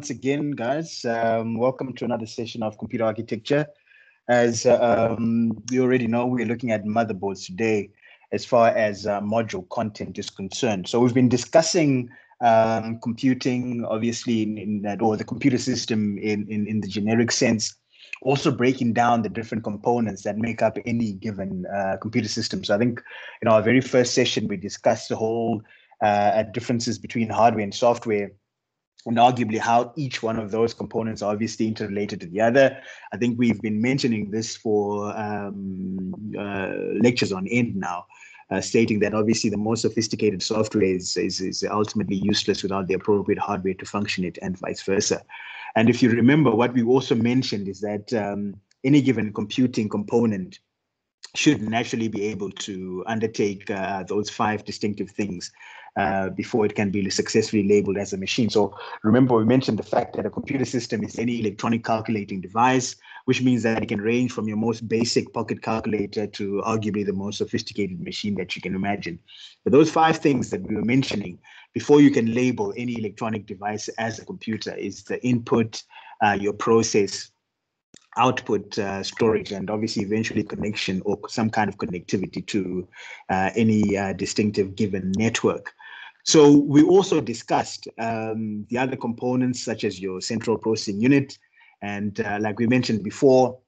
once again, guys. Um, welcome to another session of computer architecture. As um, you already know, we're looking at motherboards today as far as uh, module content is concerned. So we've been discussing um, computing, obviously, in, in, that, or the computer system in, in, in the generic sense, also breaking down the different components that make up any given uh, computer system. So I think in our very first session, we discussed the whole uh, differences between hardware and software and arguably how each one of those components are obviously interrelated to the other. I think we've been mentioning this for um, uh, lectures on end now, uh, stating that obviously the more sophisticated software is, is, is ultimately useless without the appropriate hardware to function it and vice versa. And if you remember, what we also mentioned is that um, any given computing component should naturally be able to undertake uh, those five distinctive things uh, before it can be successfully labeled as a machine. So remember, we mentioned the fact that a computer system is any electronic calculating device, which means that it can range from your most basic pocket calculator to arguably the most sophisticated machine that you can imagine. But those five things that we were mentioning before you can label any electronic device as a computer is the input, uh, your process, output uh, storage and obviously eventually connection or some kind of connectivity to uh, any uh, distinctive given network. So we also discussed um, the other components such as your central processing unit. And uh, like we mentioned before,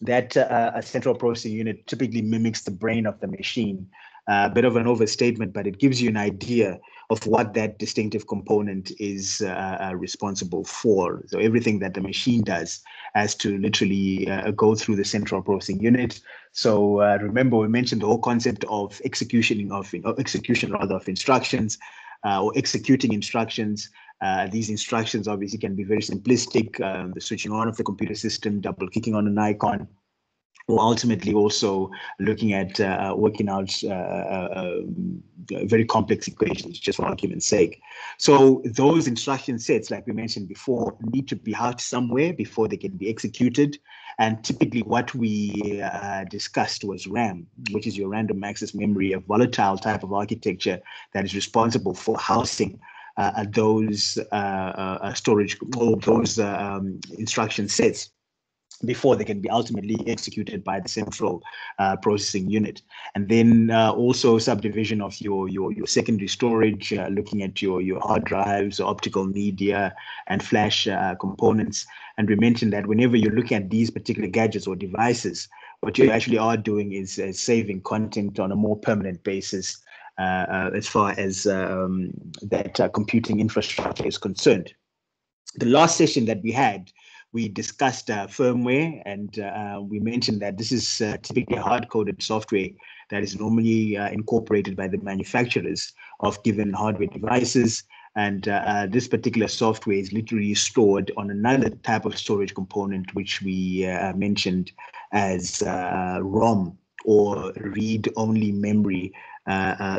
that uh, a central processing unit typically mimics the brain of the machine. A bit of an overstatement, but it gives you an idea of what that distinctive component is uh, uh, responsible for. So everything that the machine does has to literally uh, go through the central processing unit. So uh, remember, we mentioned the whole concept of execution of, execution rather of instructions uh, or executing instructions. Uh, these instructions obviously can be very simplistic. Um, the switching on of the computer system, double clicking on an icon, ultimately also looking at uh, working out uh, uh, very complex equations, just for argument's sake. So those instruction sets, like we mentioned before, need to be housed somewhere before they can be executed. And typically what we uh, discussed was RAM, which is your random access memory, a volatile type of architecture that is responsible for housing uh, those uh, storage or those um, instruction sets before they can be ultimately executed by the central uh, processing unit. And then uh, also subdivision of your, your, your secondary storage, uh, looking at your, your hard drives, optical media, and flash uh, components. And we mentioned that whenever you're looking at these particular gadgets or devices, what you actually are doing is uh, saving content on a more permanent basis uh, as far as um, that computing infrastructure is concerned. The last session that we had we discussed uh, firmware and uh, we mentioned that this is uh, typically hard-coded software that is normally uh, incorporated by the manufacturers of given hardware devices. And uh, uh, this particular software is literally stored on another type of storage component, which we mentioned as ROM or read-only memory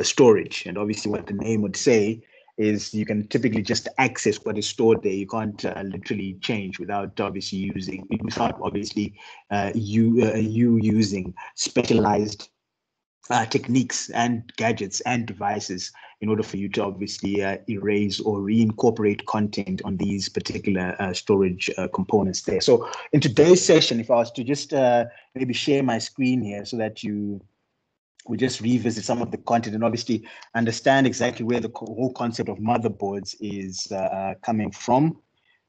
storage. And obviously what the name would say is you can typically just access what is stored there. You can't uh, literally change without obviously using, without obviously uh, you uh, you using specialized uh, techniques and gadgets and devices in order for you to obviously uh, erase or reincorporate content on these particular uh, storage components there. So in today's session, if I was to just maybe share my screen here so that you we just revisit some of the content and obviously understand exactly where the whole concept of motherboards is uh, coming from.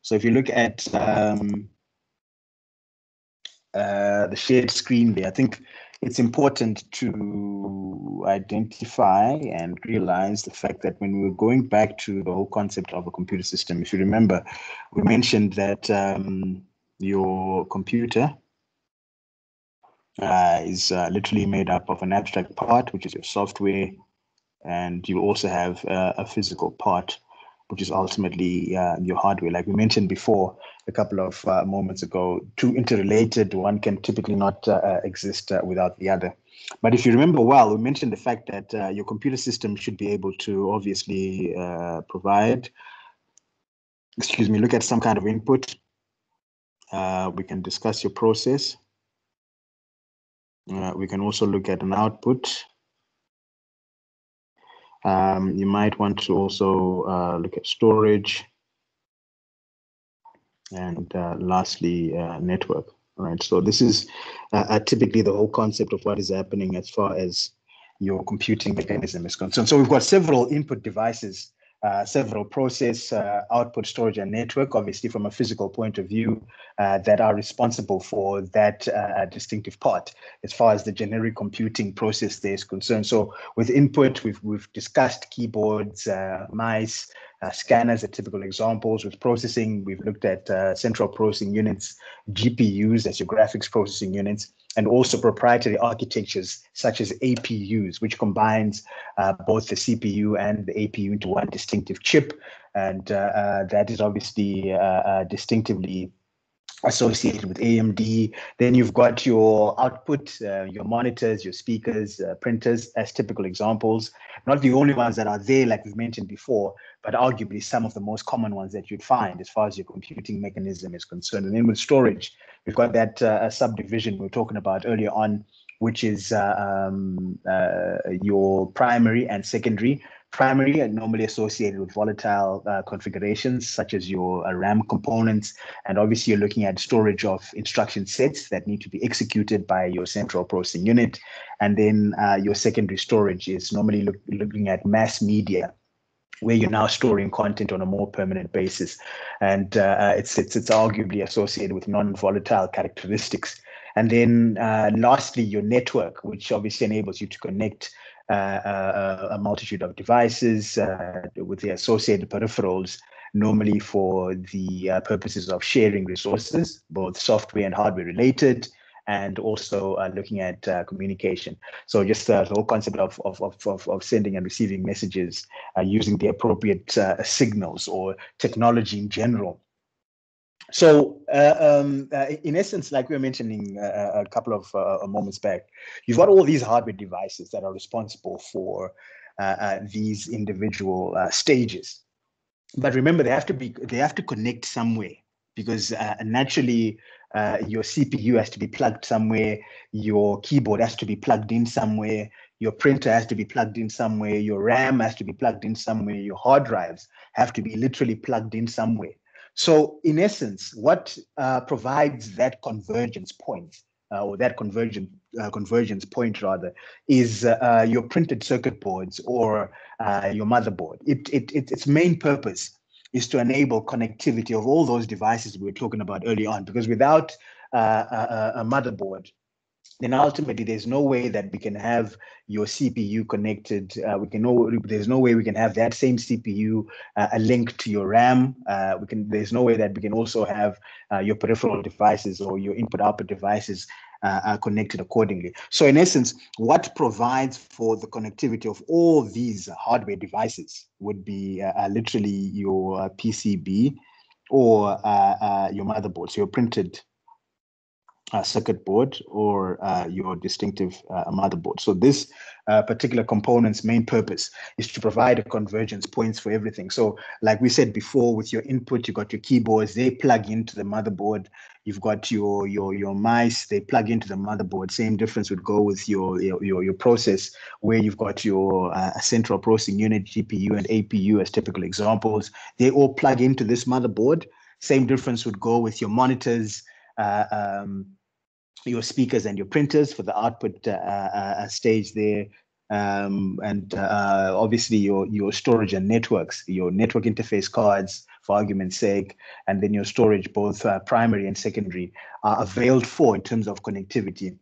So if you look at um, uh, the shared screen there, I think it's important to identify and realize the fact that when we were going back to the whole concept of a computer system, if you remember, we mentioned that um, your computer uh, is uh, literally made up of an abstract part, which is your software, and you also have uh, a physical part, which is ultimately uh, your hardware. Like we mentioned before, a couple of uh, moments ago, two interrelated, one can typically not uh, exist without the other. But if you remember well, we mentioned the fact that your computer system should be able to obviously provide, excuse me, look at some kind of input. we can discuss your process uh, we can also look at an output. Um, you might want to also uh, look at storage. and uh, lastly, uh, network. Right. So this is uh, typically the whole concept of what is happening as far as your computing mechanism is concerned. So we've got several input devices uh, several process, uh, output, storage, and network, obviously from a physical point of view, uh, that are responsible for that uh, distinctive part as far as the generic computing process there is concerned. So with input, we've, we've discussed keyboards, uh, mice, scanners are typical examples. With processing, we've looked at central processing units, GPUs, as your graphics processing units, and also proprietary architectures such as APUs, which combines uh, both the CPU and the APU into one distinctive chip. And uh, uh, that is obviously uh, uh, distinctively associated with AMD. Then you've got your output, uh, your monitors, your speakers, uh, printers as typical examples. Not the only ones that are there, like we've mentioned before, but arguably some of the most common ones that you'd find as far as your computing mechanism is concerned. And then with storage, we've got that uh, subdivision we were talking about earlier on, which is uh, um, uh, your primary and secondary primary and normally associated with volatile uh, configurations such as your uh, RAM components. And obviously you're looking at storage of instruction sets that need to be executed by your central processing unit. And then uh, your secondary storage is normally look, looking at mass media where you're now storing content on a more permanent basis. And uh, it's, it's, it's arguably associated with non-volatile characteristics. And then uh, lastly, your network, which obviously enables you to connect uh, uh, a multitude of devices uh, with the associated peripherals, normally for the purposes of sharing resources, both software and hardware related, and also uh, looking at uh, communication. So just uh, the whole concept of, of, of, of, sending and receiving messages using the appropriate signals or technology in general so, uh, um, uh, in essence, like we were mentioning uh, a couple of uh, moments back, you've got all these hardware devices that are responsible for uh, uh, these individual stages. But remember, they have to be they have to connect somewhere because naturally your CPU has to be plugged somewhere, your keyboard has to be plugged in somewhere, your printer has to be plugged in somewhere, your RAM has to be plugged in somewhere, your hard drives have to be literally plugged in somewhere. So in essence, what uh, provides that convergence point, uh, or that convergence uh, convergence point rather, is uh, uh, your printed circuit boards or uh, your motherboard. It, it, it, its main purpose is to enable connectivity of all those devices we were talking about early on, because without a, a motherboard, then ultimately there's no way that we can have your CPU connected. Uh, we can know there's no way we can have that same CPU uh, a link to your RAM. Uh, we can there's no way that we can also have uh, your peripheral devices or your input output devices uh, connected accordingly. So in essence, what provides for the connectivity of all these hardware devices would be uh, literally your PCB or your motherboard, so your printed uh, circuit board or uh, your distinctive uh, motherboard. So this uh, particular component's main purpose is to provide a convergence points for everything. So like we said before, with your input, you got your keyboards, they plug into the motherboard. You've got your your your mice, they plug into the motherboard. Same difference would go with your your your, process, where you've got your uh, central processing unit, GPU and APU as typical examples. They all plug into this motherboard. Same difference would go with your monitors, uh, um, your speakers and your printers for the output uh, uh, stage there. Um, and obviously your, your storage and networks, your network interface cards, for argument's sake, and then your storage, both primary and secondary, are availed for in terms of connectivity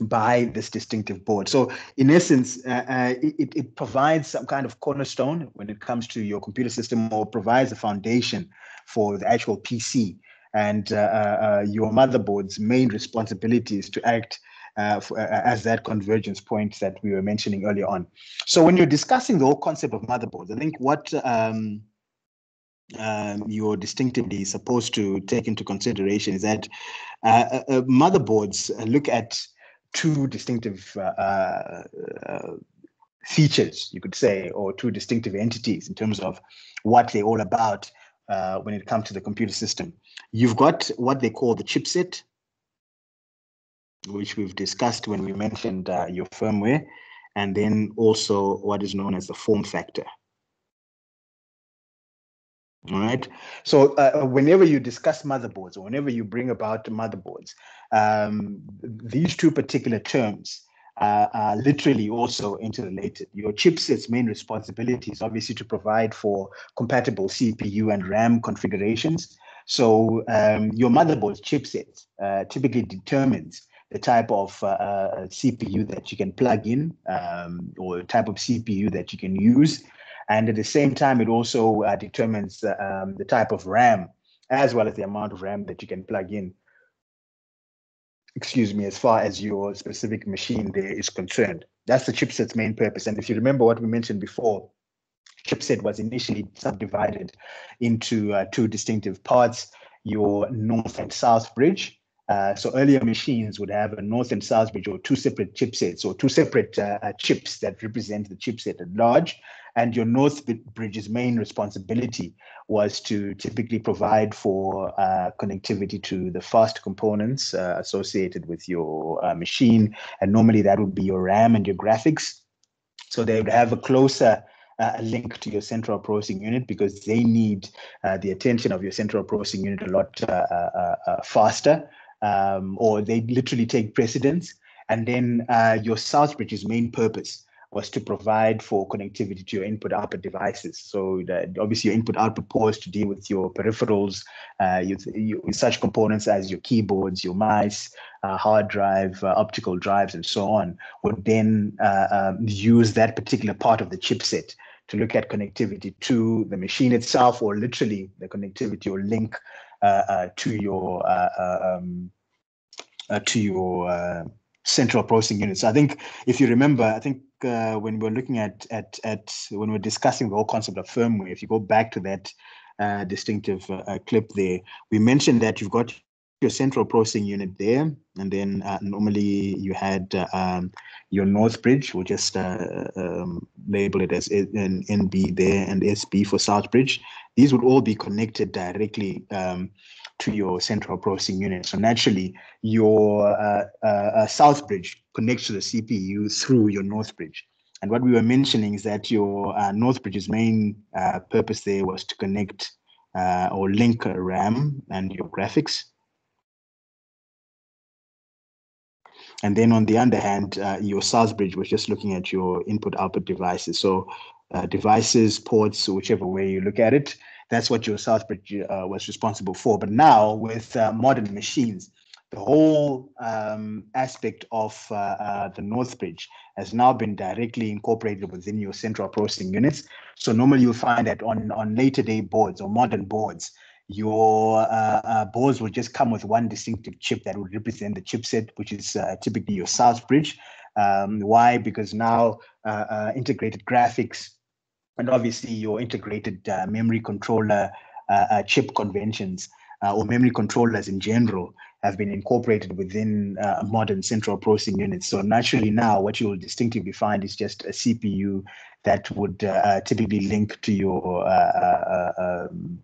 by this distinctive board. So in essence, uh, uh, it, it provides some kind of cornerstone when it comes to your computer system or provides a foundation for the actual PC and uh, uh, uh, your motherboard's main responsibility is to act uh, for, uh, as that convergence point that we were mentioning earlier on. So when you're discussing the whole concept of motherboards, I think what um, um, you're distinctively supposed to take into consideration is that uh, motherboards look at two distinctive features, you could say, or two distinctive entities in terms of what they're all about uh, when it comes to the computer system. You've got what they call the chipset, which we've discussed when we mentioned uh, your firmware, and then also what is known as the form factor. All right. So uh, whenever you discuss motherboards or whenever you bring about motherboards, um, these two particular terms uh, are literally also interrelated. Your chipset's main responsibility is obviously to provide for compatible CPU and RAM configurations. So um, your motherboard chipset uh, typically determines the type of uh, uh CPU that you can plug in um, or type of CPU that you can use. And at the same time, it also uh, determines um, the type of RAM as well as the amount of RAM that you can plug in excuse me, as far as your specific machine there is concerned. That's the chipset's main purpose. And if you remember what we mentioned before, chipset was initially subdivided into uh, two distinctive parts, your north and south bridge. Uh, so earlier machines would have a north and south bridge or two separate chipsets or two separate uh, uh chips that represent the chipset at large. And your North Bridge's main responsibility was to typically provide for uh, connectivity to the fast components uh, associated with your uh, machine. And normally that would be your RAM and your graphics. So they would have a closer uh, link to your central processing unit because they need uh, the attention of your central processing unit a lot uh, faster, um, or they literally take precedence. And then your South Bridge's main purpose was to provide for connectivity to your input output devices. So that obviously your input output ports to deal with your peripherals, uh, you, you, such components as your keyboards, your mice, uh, hard drive, uh, optical drives, and so on, would then uh, um, use that particular part of the chipset to look at connectivity to the machine itself, or literally the connectivity or link uh, uh, to your um, to your central processing units. I think if you remember, I think uh, when we're looking at at at when we're discussing the whole concept of firmware, if you go back to that uh, distinctive uh, uh clip there, we mentioned that you've got your central processing unit there, and then uh, normally you had uh, um, your North Bridge. We'll just um, label it as an NB there and SB for South Bridge. These would all be connected directly um, to your central processing unit. So naturally, your uh, uh, uh, South Bridge connects to the CPU through your North Bridge. And what we were mentioning is that your uh, North Bridge's main uh, purpose there was to connect uh, or link RAM and your graphics. And then on the other hand, your South Bridge was just looking at your input output devices. So devices, ports, whichever way you look at it, that's what your Southbridge uh, was responsible for. But now with uh, modern machines, the whole um, aspect of uh, uh, the Northbridge has now been directly incorporated within your central processing units. So normally you'll find that on, on later day boards or modern boards, your uh, uh, boards will just come with one distinctive chip that would represent the chipset, which is uh, typically your Southbridge. Um, why? Because now uh, integrated graphics and obviously your integrated uh, memory controller uh, uh, chip conventions uh, or memory controllers in general have been incorporated within uh, modern central processing units. So naturally now what you will distinctively find is just a CPU that would uh, typically link to your um,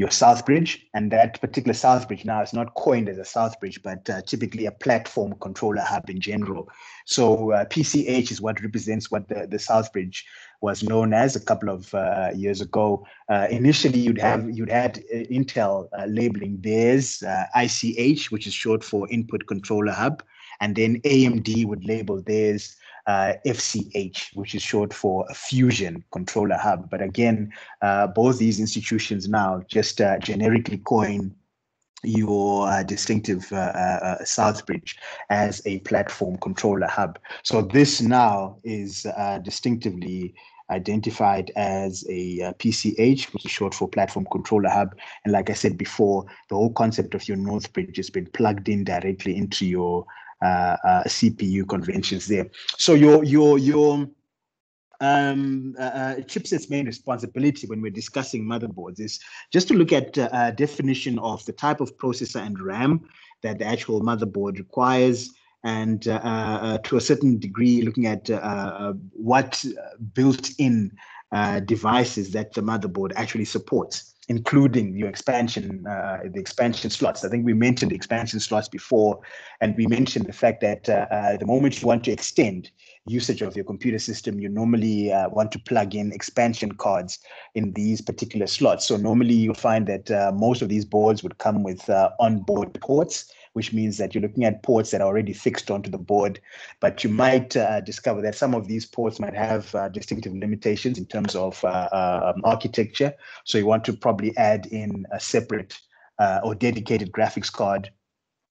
your South Bridge, and that particular South Bridge now is not coined as a South Bridge, but uh, typically a platform controller hub in general. So uh, PCH is what represents what the, the South Bridge was known as a couple of uh, years ago. Uh, initially, you'd have you'd had uh, Intel uh, labeling theirs ICH, which is short for Input Controller Hub, and then AMD would label theirs uh, FCH, which is short for Fusion Controller Hub. But again, uh, both these institutions now just uh, generically coin your uh, distinctive uh, uh, Southbridge as a platform controller hub. So this now is distinctively identified as a PCH, which is short for Platform Controller Hub. And like I said before, the whole concept of your Northbridge has been plugged in directly into your uh, uh, CPU conventions there. So your your your um, uh, uh, chipset's main responsibility when we're discussing motherboards is just to look at uh, a definition of the type of processor and RAM that the actual motherboard requires, and uh, to a certain degree, looking at what built-in devices that the motherboard actually supports including your expansion, uh, the expansion slots. I think we mentioned expansion slots before, and we mentioned the fact that uh, uh, the moment you want to extend usage of your computer system, you normally uh, want to plug in expansion cards in these particular slots. So normally you'll find that uh, most of these boards would come with uh, onboard ports which means that you're looking at ports that are already fixed onto the board. But you might uh, discover that some of these ports might have uh, distinctive limitations in terms of uh, um, architecture. So you want to probably add in a separate uh, or dedicated graphics card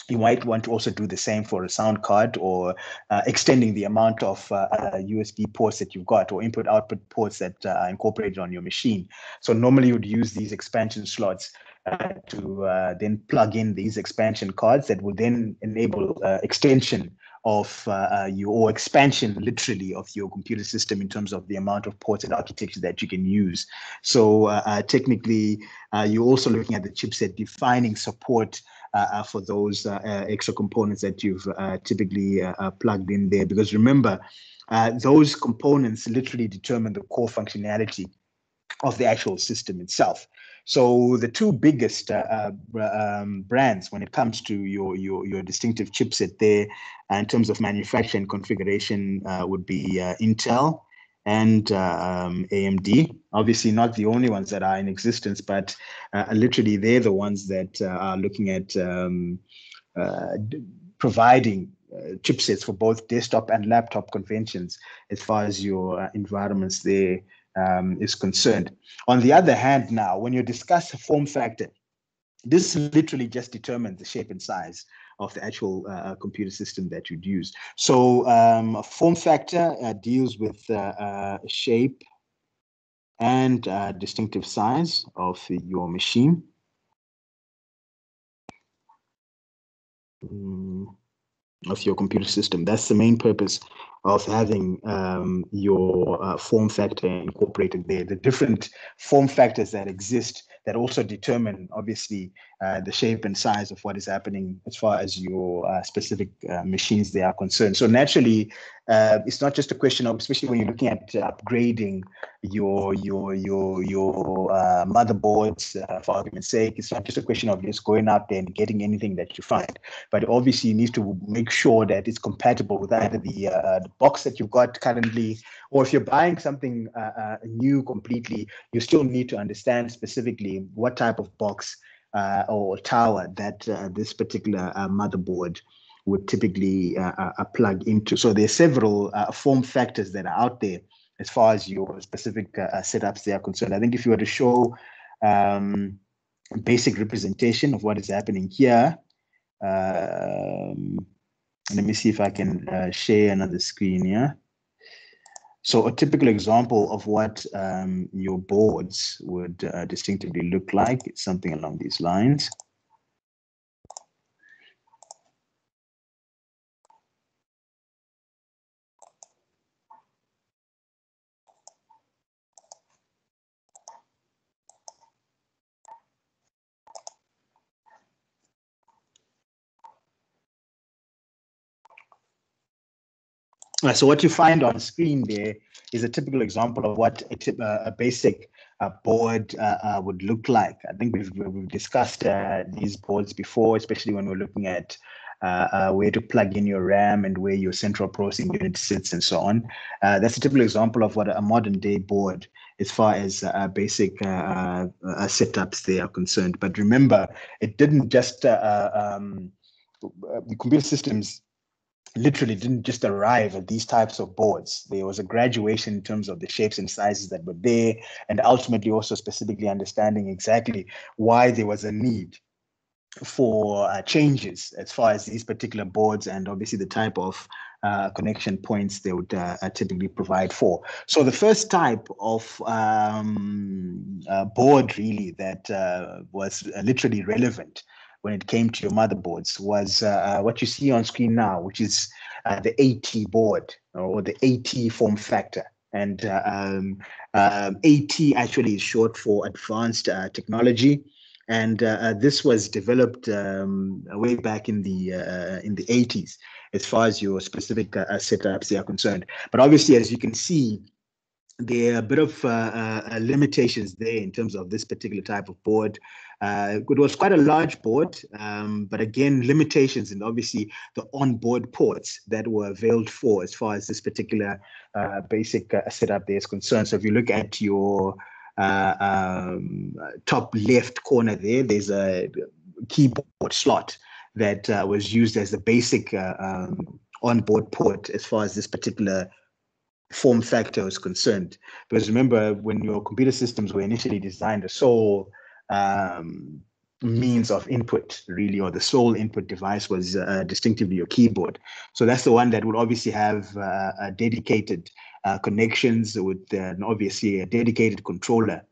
you might want to also do the same for a sound card or uh, extending the amount of uh, uh, USB ports that you've got or input output ports that uh, are incorporated on your machine. So normally you would use these expansion slots uh, to uh, then plug in these expansion cards that will then enable uh, extension of your or expansion literally of your computer system in terms of the amount of ports and architecture that you can use. So technically, you're also looking at the chipset defining support uh, for those uh, extra components that you've uh, typically plugged in there. Because remember, those components literally determine the core functionality of the actual system itself. So the two biggest uh, uh, um, brands when it comes to your your your distinctive chipset there, uh, in terms of manufacturing configuration, uh, would be uh, Intel and uh, um, AMD. Obviously, not the only ones that are in existence, but literally they're the ones that are looking at um, providing uh, chipsets for both desktop and laptop conventions as far as your uh, environments there um, is concerned. On the other hand, now, when you discuss form factor, this literally just determines the shape and size of the actual uh, uh, computer system that you'd use. So um, form factor uh, deals with uh, uh shape and uh, distinctive size of your machine. Mm, of your computer system. That's the main purpose of having um, your uh, form factor incorporated there. The different form factors that exist that also determine, obviously, uh, the shape and size of what is happening as far as your uh, specific uh, machines they are concerned. So naturally, uh, it's not just a question of, especially when you're looking at upgrading your your your your uh, motherboards, uh, for argument's sake, it's not just a question of just going out there and getting anything that you find, but obviously you need to make sure that it's compatible with either the, the box that you've got currently, or if you're buying something new completely, you still need to understand specifically what type of box uh, or tower that uh, this particular uh, motherboard would typically plug into. So there are several form factors that are out there as far as your specific setups they are concerned. I think if you were to show um, basic representation of what is happening here, um, let me see if I can uh, share another screen here. So a typical example of what um, your boards would uh, distinctively look like, it's something along these lines. So what you find on screen there is a typical example of what a, uh, a basic uh, board uh, uh, would look like. I think we've, we've discussed uh, these boards before, especially when we're looking at where to plug in your RAM and where your central processing unit sits and so on. that's a typical example of what a modern day board as far as basic setups they are concerned. But remember, it didn't just, um, the computer systems literally didn't just arrive at these types of boards. There was a graduation in terms of the shapes and sizes that were there, and ultimately also specifically understanding exactly why there was a need for uh, changes as far as these particular boards and obviously the type of uh, connection points they would uh, typically provide for. So the first type of um, uh, board really that uh, was literally relevant when it came to your motherboards was uh, uh what you see on screen now, which is uh, the AT board or the AT form factor. And uh, um, um AT actually is short for Advanced uh, Technology. And uh, this was developed um, way back in the in the 80s, as far as your specific setups are concerned. But obviously, as you can see, there are a bit of uh, uh, limitations there in terms of this particular type of board. Uh, it was quite a large board, um, but again, limitations and obviously the onboard ports that were availed for as far as this particular uh, basic uh, setup there is concerned. So if you look at your uh, um, top left corner there, there's a keyboard slot that was used as the basic um, onboard port as far as this particular form factor is concerned. Because remember, when your computer systems were initially designed, the sole um, means of input, really, or the sole input device was uh, distinctively your keyboard. So that's the one that would obviously have uh, a dedicated uh, connections with uh, obviously a dedicated controller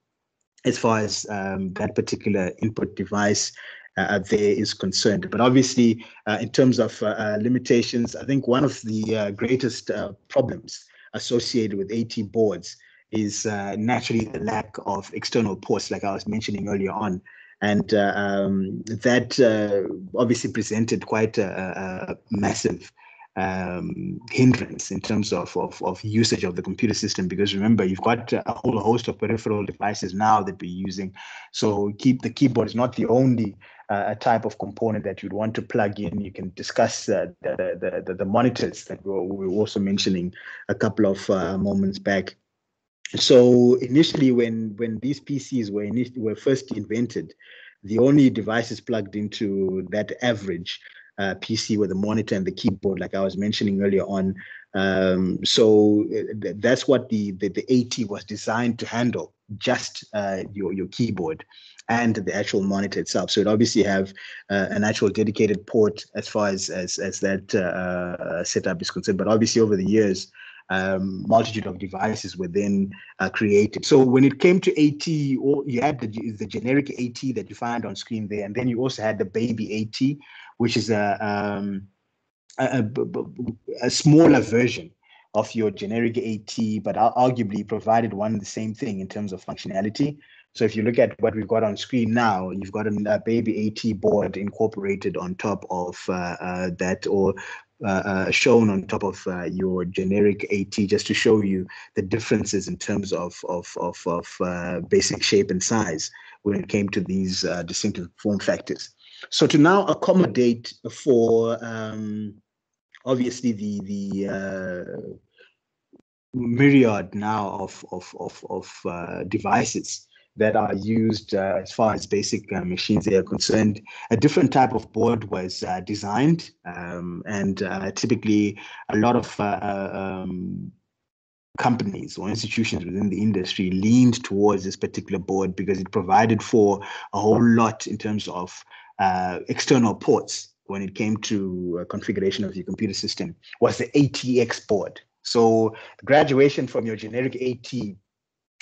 as far as um, that particular input device uh, there is concerned. But obviously, uh, in terms of limitations, I think one of the greatest problems associated with AT boards is uh, naturally the lack of external ports, like I was mentioning earlier on. And uh, um, that uh, obviously presented quite a, a massive um, hindrance in terms of, of, of, usage of the computer system. Because remember you've got a whole host of peripheral devices now that we're using. So keep the keyboard is not the only uh, type of component that you'd want to plug in. You can discuss uh, the, the, the, the, monitors that we were, we were, also mentioning a couple of uh, moments back so initially when when these pcs were initially were first invented the only devices plugged into that average uh, PC with a monitor and the keyboard, like I was mentioning earlier on. Um, so th- that's what the, the, the AT was designed to handle, just uh, your your keyboard and the actual monitor itself. So it obviously have uh, an actual dedicated port as far as as as that uh, uh, setup is concerned. But obviously over the years, um, multitude of devices were then uh, created. So when it came to AT, you had the, the generic AT that you find on screen there, and then you also had the baby AT, which is a, um, a, a, smaller version of your generic AT, but arguably provided one the same thing in terms of functionality. So if you look at what we've got on screen now, you've got a, baby AT board incorporated on top of uh, uh, that, or uh, uh, shown on top of uh, your generic AT just to show you the differences in terms of of of, of uh, basic shape and size when it came to these uh, distinctive form factors. So to now accommodate for um, obviously the the uh, myriad now of of of, of devices that are used uh, as far as basic uh, machines are concerned. A different type of board was uh, designed, um, and uh, typically a lot of uh, uh, um, companies or institutions within the industry leaned towards this particular board because it provided for a whole lot in terms of external ports when it came to configuration of your computer system was the ATX board. So graduation from your generic AT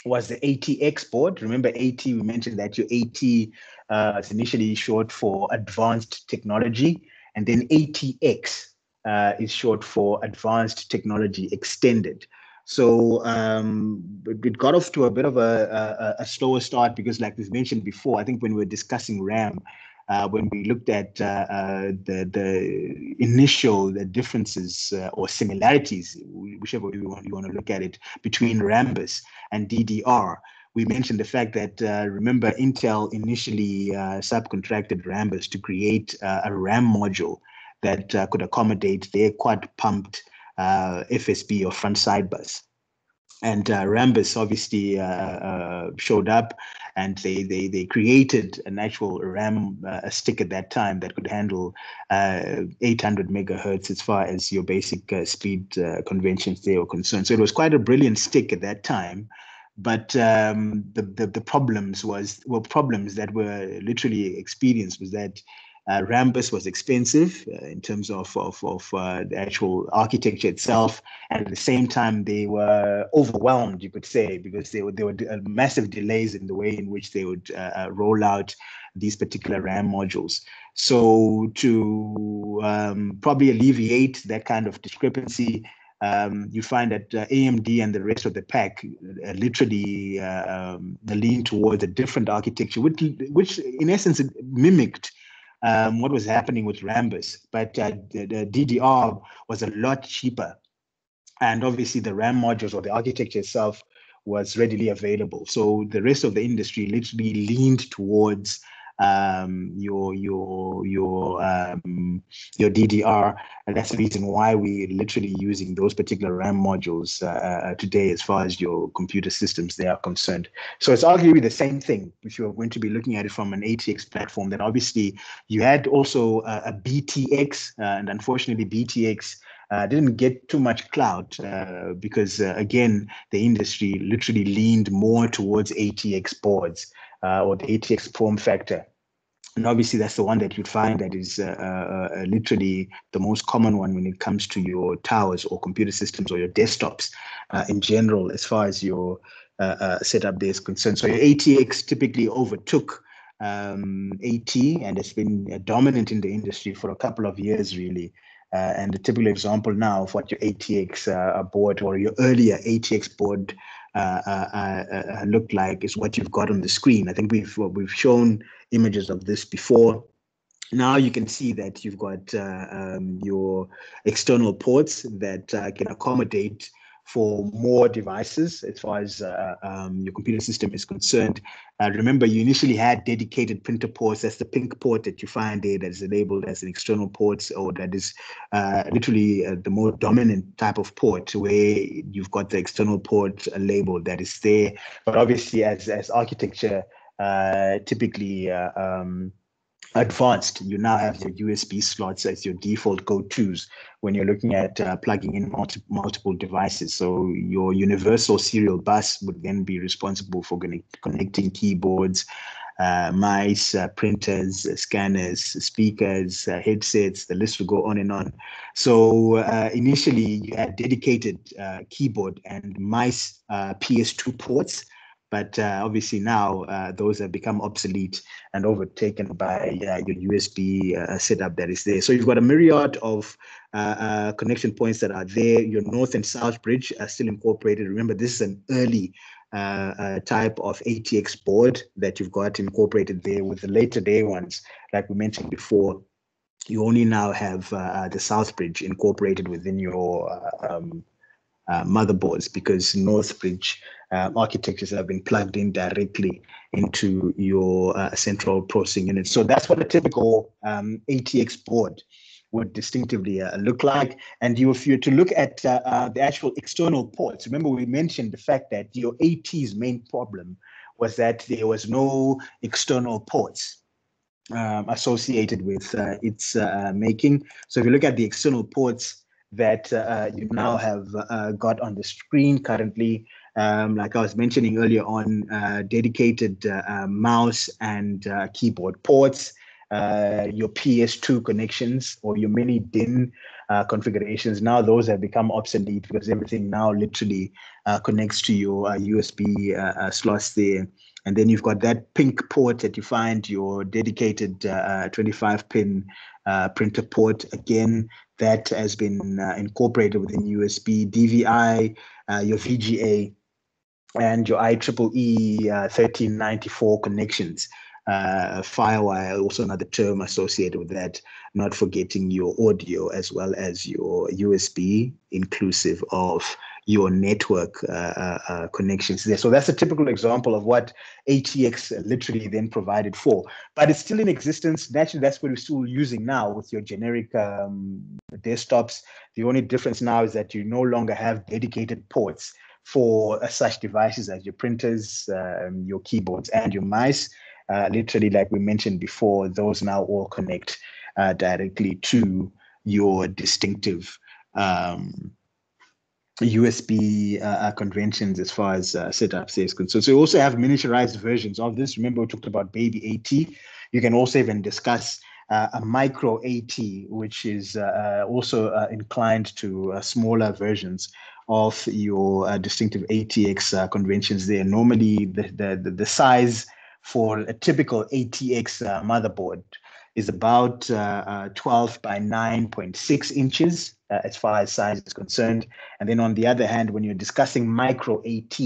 was the ATX board. Remember AT, we mentioned that your AT uh, is initially short for advanced technology, and then ATX uh, is short for advanced technology extended. So um, it got off to a bit of a, a, a slower start because, like we've mentioned before, I think when we were discussing RAM, uh, when we looked at uh, uh, the the initial the differences uh, or similarities, whichever way you want, you want to look at it, between Rambus and DDR. We mentioned the fact that uh, remember Intel initially uh, subcontracted Rambus to create a RAM module that could accommodate their quad pumped FSB or front side bus and uh, Rambus obviously uh, uh, showed up, and they they they created an actual RAM uh, stick at that time that could handle uh, 800 megahertz as far as your basic uh, speed conventions they were concerned. So it was quite a brilliant stick at that time. But um, the, the the problems was were problems that were literally experienced was that uh, Rambus was expensive uh, in terms of of, of uh, the actual architecture itself, and at the same time they were overwhelmed, you could say, because they were there were uh, massive delays in the way in which they would uh, uh, roll out these particular RAM modules. So to um, probably alleviate that kind of discrepancy. Um, you find that uh, AMD and the rest of the pack uh, literally uh, um, lean towards a different architecture, which, which in essence mimicked um, what was happening with Rambus, but uh, the, the, DDR was a lot cheaper. And obviously, the RAM modules or the architecture itself was readily available. So the rest of the industry literally leaned towards um, your your your um, your DDR, and that's the reason why we're literally using those particular RAM modules uh, uh, today, as far as your computer systems they are concerned. So it's arguably the same thing if you're going to be looking at it from an ATX platform. Then obviously you had also a, a BTX, uh, and unfortunately BTX. Uh, didn't get too much clout uh, because, uh, again, the industry literally leaned more towards ATX boards uh, or the ATX form factor. And obviously, that's the one that you'd find that is uh, uh, uh, literally the most common one when it comes to your towers or computer systems or your desktops uh, in general, as far as your uh, uh, setup there is concerned. So your ATX typically overtook um, AT, and it's been dominant in the industry for a couple of years, really. and a typical example now of what your ATX board or your earlier ATX board uh, uh, uh, Uh, uh, uh, look like is what you've got on the screen. I think we've we've shown images of this before. Now you can see that you've got um, your external ports that can accommodate for more devices as far as uh, um, your computer system is concerned. Uh, remember, you initially had dedicated printer ports. That's the pink port that you find there that is labeled as an external port, or that is uh, literally uh, the more dominant type of port where you've got the external port label that is there. But obviously, as, as architecture uh, typically uh, um, advanced, you now have your USB slots as your default go-tos when you're looking at uh, plugging in multi- multiple devices. So your universal serial bus would then be responsible for connect- connecting keyboards, uh, mice, uh, printers, uh, scanners, speakers, uh, headsets. The list will go on and on. So uh, initially, you had dedicated keyboard and mice PS2 ports but uh, obviously now uh, those have become obsolete and overtaken by uh, your USB uh, setup that is there. So you've got a myriad of uh, uh, connection points that are there. Your north and south bridge are still incorporated. Remember, this is an early type of ATX board that you've got incorporated there with the later day ones, like we mentioned before. You only now have the south bridge incorporated within your um, uh, motherboards because Northbridge uh, architectures have been plugged in directly into your uh, central processing unit. So that's what a typical um, ATX board would distinctively uh, look like. And you, if you're to look at uh, uh, the actual external ports, remember we mentioned the fact that your AT's main problem was that there was no external ports. Um, associated with its making. So if you look at the external ports, that uh, you now have uh, got on the screen currently. Um, like I was mentioning earlier on, uh, dedicated uh, uh, mouse and uh, keyboard ports, your PS2 connections or your mini DIN configurations. Now those have become obsolete because everything now literally connects to your USB slots there. And then you've got that pink port that you find your dedicated 25 pin printer port. Again, that has been uh, incorporated within USB, DVI, uh, your VGA, and your IEEE uh, 1394 connections. Uh, Firewire, also another term associated with that, not forgetting your audio as well as your USB, inclusive of your network uh, uh, uh, connections there. So that's a typical example of what ATX literally then provided for. But it's still in existence. Naturally, that's what we're still using now with your generic um, desktops. The only difference now is that you no longer have dedicated ports for uh, such devices as your printers, um, your keyboards, and your mice. Uh, literally, like we mentioned before, those now all connect uh, directly to your distinctive um, USB uh, uh, conventions as far as uh, setups is concerned. So you also have miniaturized versions of this. Remember, we talked about baby AT. You can also even discuss uh, a micro AT, which is uh, uh also uh, inclined to smaller versions of your distinctive ATX conventions there. Normally, the, the, the, size for a typical ATX motherboard is about 12 by 9.6 inches uh, as far as size is concerned. And then on the other hand, when you're discussing micro AT,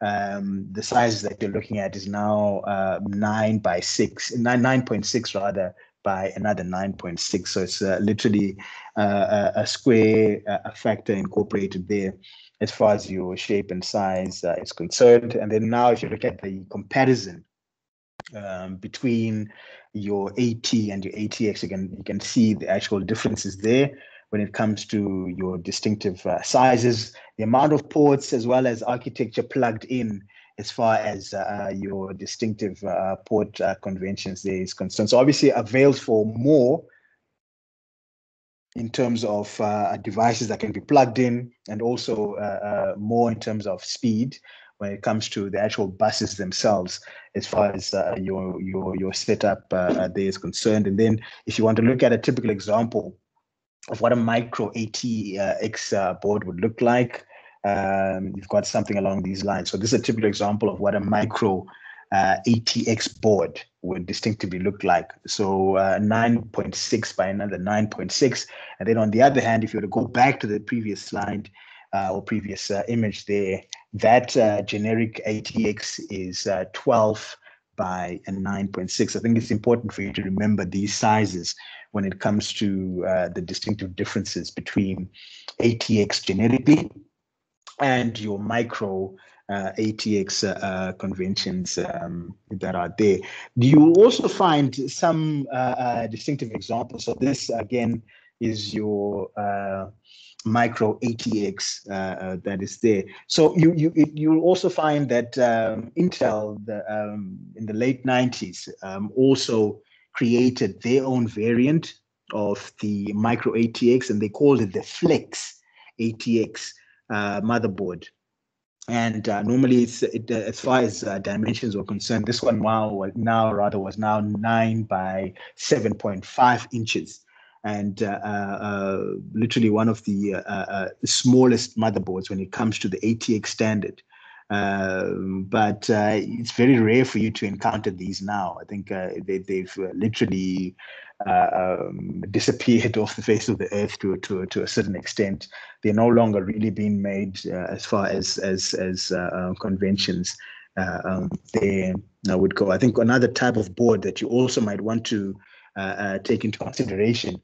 um, the size that you're looking at is now uh, nine by six, nine, 9.6 rather, by another 9.6. So it's uh, literally uh, a, square uh, factor incorporated there. as far as your shape and size uh, is concerned. And then now, if you look at the comparison um, between your AT and your ATX, you can you can see the actual differences there when it comes to your distinctive uh, sizes, the amount of ports, as well as architecture plugged in as far as uh, your distinctive uh, port uh, conventions there is concerned. So obviously avails for more in terms of uh, devices that can be plugged in and also uh, more in terms of speed when it comes to the actual buses themselves as far as uh, your your your setup uh, there is concerned and then if you want to look at a typical example of what a micro ATX uh, board would look like um, you've got something along these lines. So this is a typical example of what a micro uh, ATX board would distinctively look like. So uh, 9.6 by another 9.6. And then on the other hand, if you were to go back to the previous slide uh, or previous uh, image there, that uh, generic ATX is uh, 12 by a 9.6. I think it's important for you to remember these sizes when it comes to the distinctive differences between ATX generically and your micro uh, ATX uh, uh, conventions um, that are there. You also find some uh, uh distinctive examples. So this again is your uh, micro ATX that is there. So you you you'll also find that um, Intel the, um, in the late 90s um, also created their own variant of the micro ATX and they called it the Flex ATX uh, motherboard. And uh, normally, it's it, uh, as far as uh, dimensions were concerned, this one now now rather was now nine by seven point five inches, and uh, uh, literally one of the uh, smallest motherboards when it comes to the ATX standard. Um, but it's very rare for you to encounter these now. I think they, they've literally uh, um, disappeared off the face of the earth to to to a certain extent. They're no longer really being made uh, as far as as as uh, um, conventions uh, um, they would go. I think another type of board that you also might want to uh, take into consideration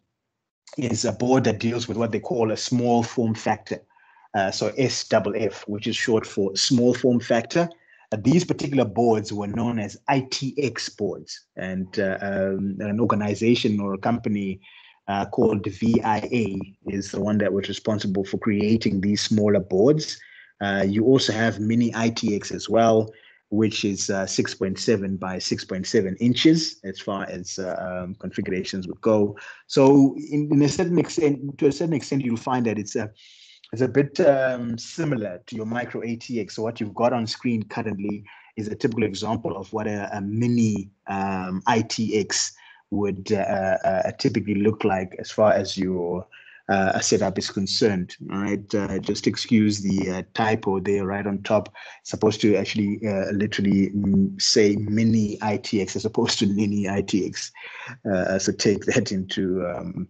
is a board that deals with what they call a small form factor. so SFF, which is short for small form factor these particular boards were known as ITX boards, and uh, um, an organization or a company uh, called VIA is the one that was responsible for creating these smaller boards. Uh, you also have mini ITX as well, which is uh, 6.7 by 6.7 inches as far as uh, um, configurations would go. So, in, in, a certain extent, to a certain extent, you'll find that it's a is a bit um, similar to your micro ATX. So what you've got on screen currently is a typical example of what a, a mini um, ITX would uh, uh, typically look like as far as your uh, setup is concerned. All right, uh, just excuse the uh, typo there right on top. It's supposed to actually uh, literally say mini ITX as opposed to mini ITX. so take that into um,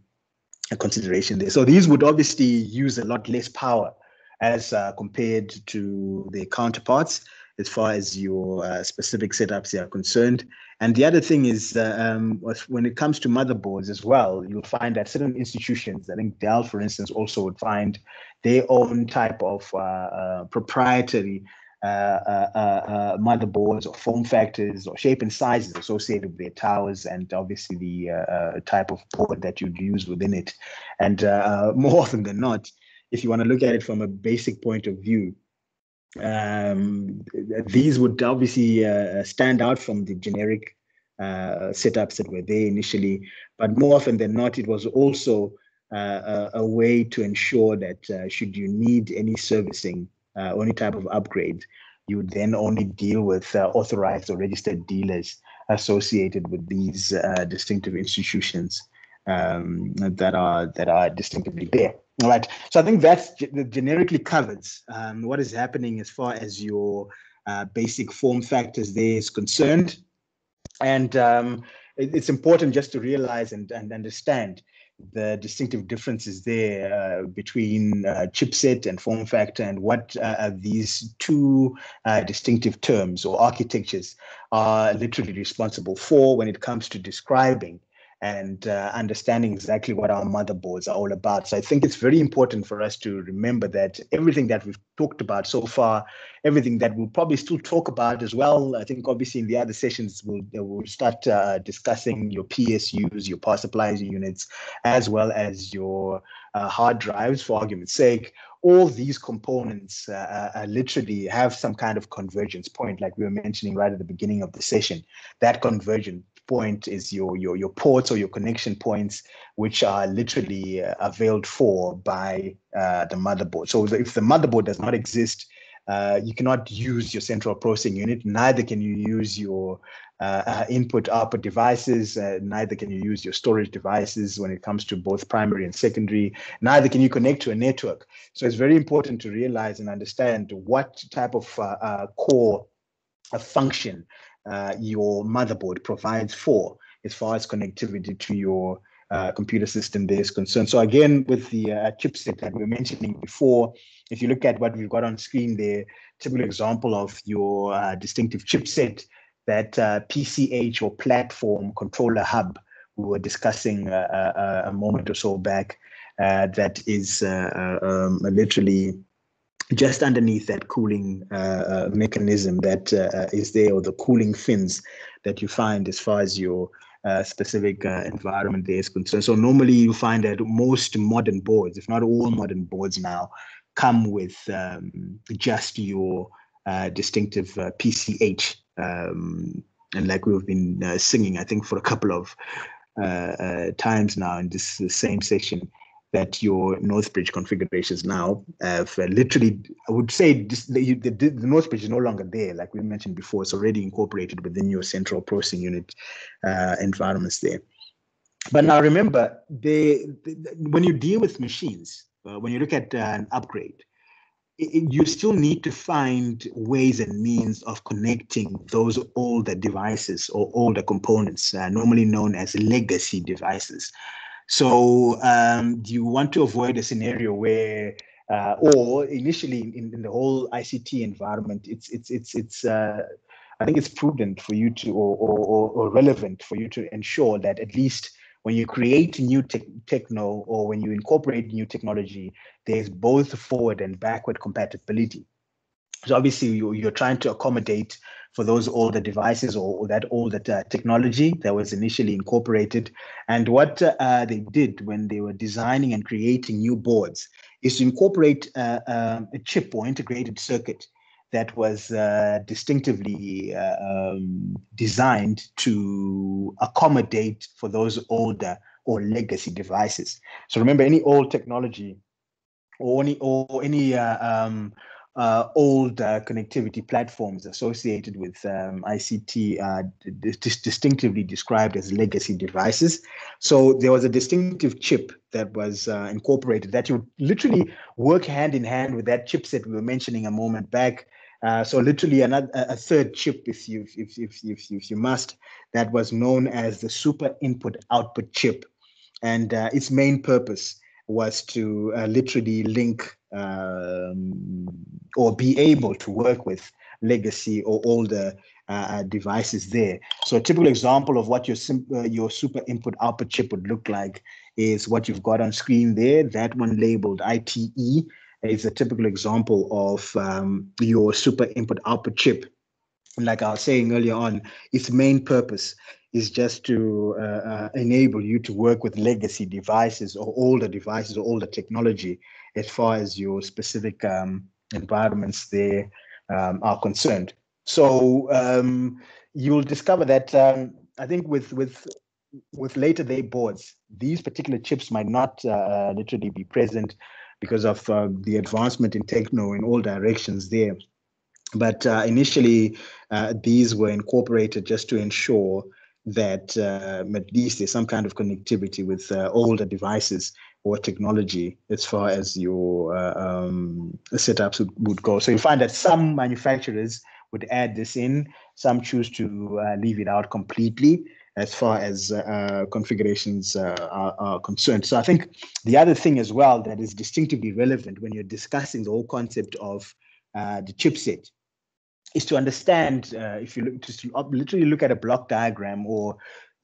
a consideration there. So these would obviously use a lot less power as uh, compared to their counterparts as far as your uh, specific setups are concerned. And the other thing is uh, um, when it comes to motherboards as well, you'll find that certain institutions, I think Dell, for instance, also would find their own type of uh, uh, proprietary Uh, uh, uh, motherboards or form factors or shape and sizes associated with their towers and obviously the type of board that you'd use within it. And more often than not, if you want to look at it from a basic point of view, um, these would obviously uh, stand out from the generic uh, setups that were there initially. But more often than not, it was also uh, a, a, way to ensure that should you need any servicing uh, any type of upgrade, you would then only deal with uh, authorized or registered dealers associated with these uh, distinctive institutions um, that are that are distinctively there. All right. So I think that's generically covers um, what is happening as far as your uh, basic form factors there is concerned. And um, it, it's important just to realize and, and understand the distinctive differences there uh, between uh, chipset and form factor and what uh, these two uh, distinctive terms or architectures are literally responsible for when it comes to describing and uh, understanding exactly what our motherboards are all about. So I think it's very important for us to remember that everything that we've talked about so far, everything that we'll probably still talk about as well. I think obviously in the other sessions we'll we'll start uh, discussing your PSUs, your power supplies units, as well as your uh, hard drives. For argument's sake, all these components uh, uh, literally have some kind of convergence point, like we were mentioning right at the beginning of the session. That convergence point is your your your ports or your connection points, which are literally uh, availed for by uh, the motherboard. So if the motherboard does not exist, uh, you cannot use your central processing unit. Neither can you use your uh, uh, input output devices. Uh, neither can you use your storage devices when it comes to both primary and secondary. Neither can you connect to a network. So it's very important to realize and understand what type of core function uh, your motherboard provides for as far as connectivity to your uh, computer system there is concerned. So again, with the uh, chipset that we were mentioning before, if you look at what we've got on screen there, typical example of your uh, distinctive chipset, that uh, PCH or platform controller hub we were discussing uh, a moment or so back, that is um, literally just underneath that cooling uh, uh, mechanism that uh, is there, or the cooling fins that you find as far as your uh, specific uh, environment there is concerned. So normally you find that most modern boards, if not all modern boards now, come with um, just your uh, distinctive PCH. Um, and like we've been singing, I think for a couple of times now in this same section, that your Northbridge configurations now have uh, literally, I would say the, the, the Northbridge is no longer there. Like we mentioned before, it's already incorporated within your central processing unit uh, environments there. But now remember, when you deal with machines, uh, when you look at uh, an upgrade, you still need to find ways and means of connecting those older devices or older components, uh, normally known as legacy devices. So um, do you want to avoid a scenario where, uh, or initially in, in, the whole ICT environment, it's it's it's it's uh, I think it's prudent for you to or, or, or relevant for you to ensure that at least when you create new te techno or when you incorporate new technology, there's both forward and backward compatibility. So obviously you, you're trying to accommodate for those older devices or, or that older uh, technology that was initially incorporated. And what uh, they did when they were designing and creating new boards is to incorporate uh, um, a chip or integrated circuit that was uh, distinctively uh, um, designed to accommodate for those older or legacy devices. So remember, any old technology or any or any uh, um, uh, old uh, connectivity platforms associated with um, ICT are dis distinctively described as legacy devices. So there was a distinctive chip that was uh, incorporated that would literally work hand in hand with that chipset we were mentioning a moment back. Uh, so literally another a third chip, if you if, if if if you must, that was known as the super input output chip, and uh, its main purpose was to uh, literally link um, or be able to work with legacy or older uh, uh devices there. So a typical example of what your uh, your super input output chip would look like is what you've got on screen there. That one labeled ITE is a typical example of um, your super input output chip. like I was saying earlier on, its main purpose is just to uh, uh, enable you to work with legacy devices or older devices or older technology as far as your specific um, environments there um, are concerned. So um, you'll discover that um, I think with with with later day boards, these particular chips might not uh, literally be present because of uh, the advancement in techno in all directions there. But uh, initially, uh, these were incorporated just to ensure that uh, at least there's some kind of connectivity with uh, older devices or technology as far as your uh, um, setups would, would, go. So you find that some manufacturers would add this in, some choose to uh, leave it out completely as far as uh, configurations uh, are, are, concerned. So I think the other thing as well that is distinctively relevant when you're discussing the whole concept of the chipset is to understand uh, if you look to literally look at a block diagram or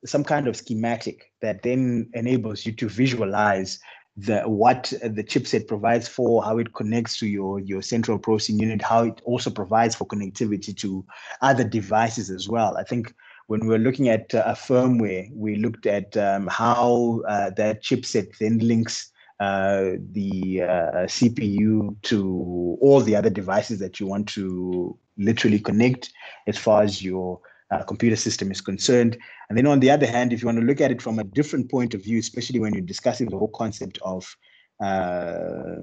some kind of schematic that then enables you to visualize the what the chipset provides for, how it connects to your your central processing unit, how it also provides for connectivity to other devices as well. I think when we were looking at uh, a firmware, we looked at um, how uh, that chipset then links uh, the uh, CPU to all the other devices that you want to literally connect as far as your uh, computer system is concerned. And then on the other hand, if you want to look at it from a different point of view, especially when you're discussing the whole concept of uh,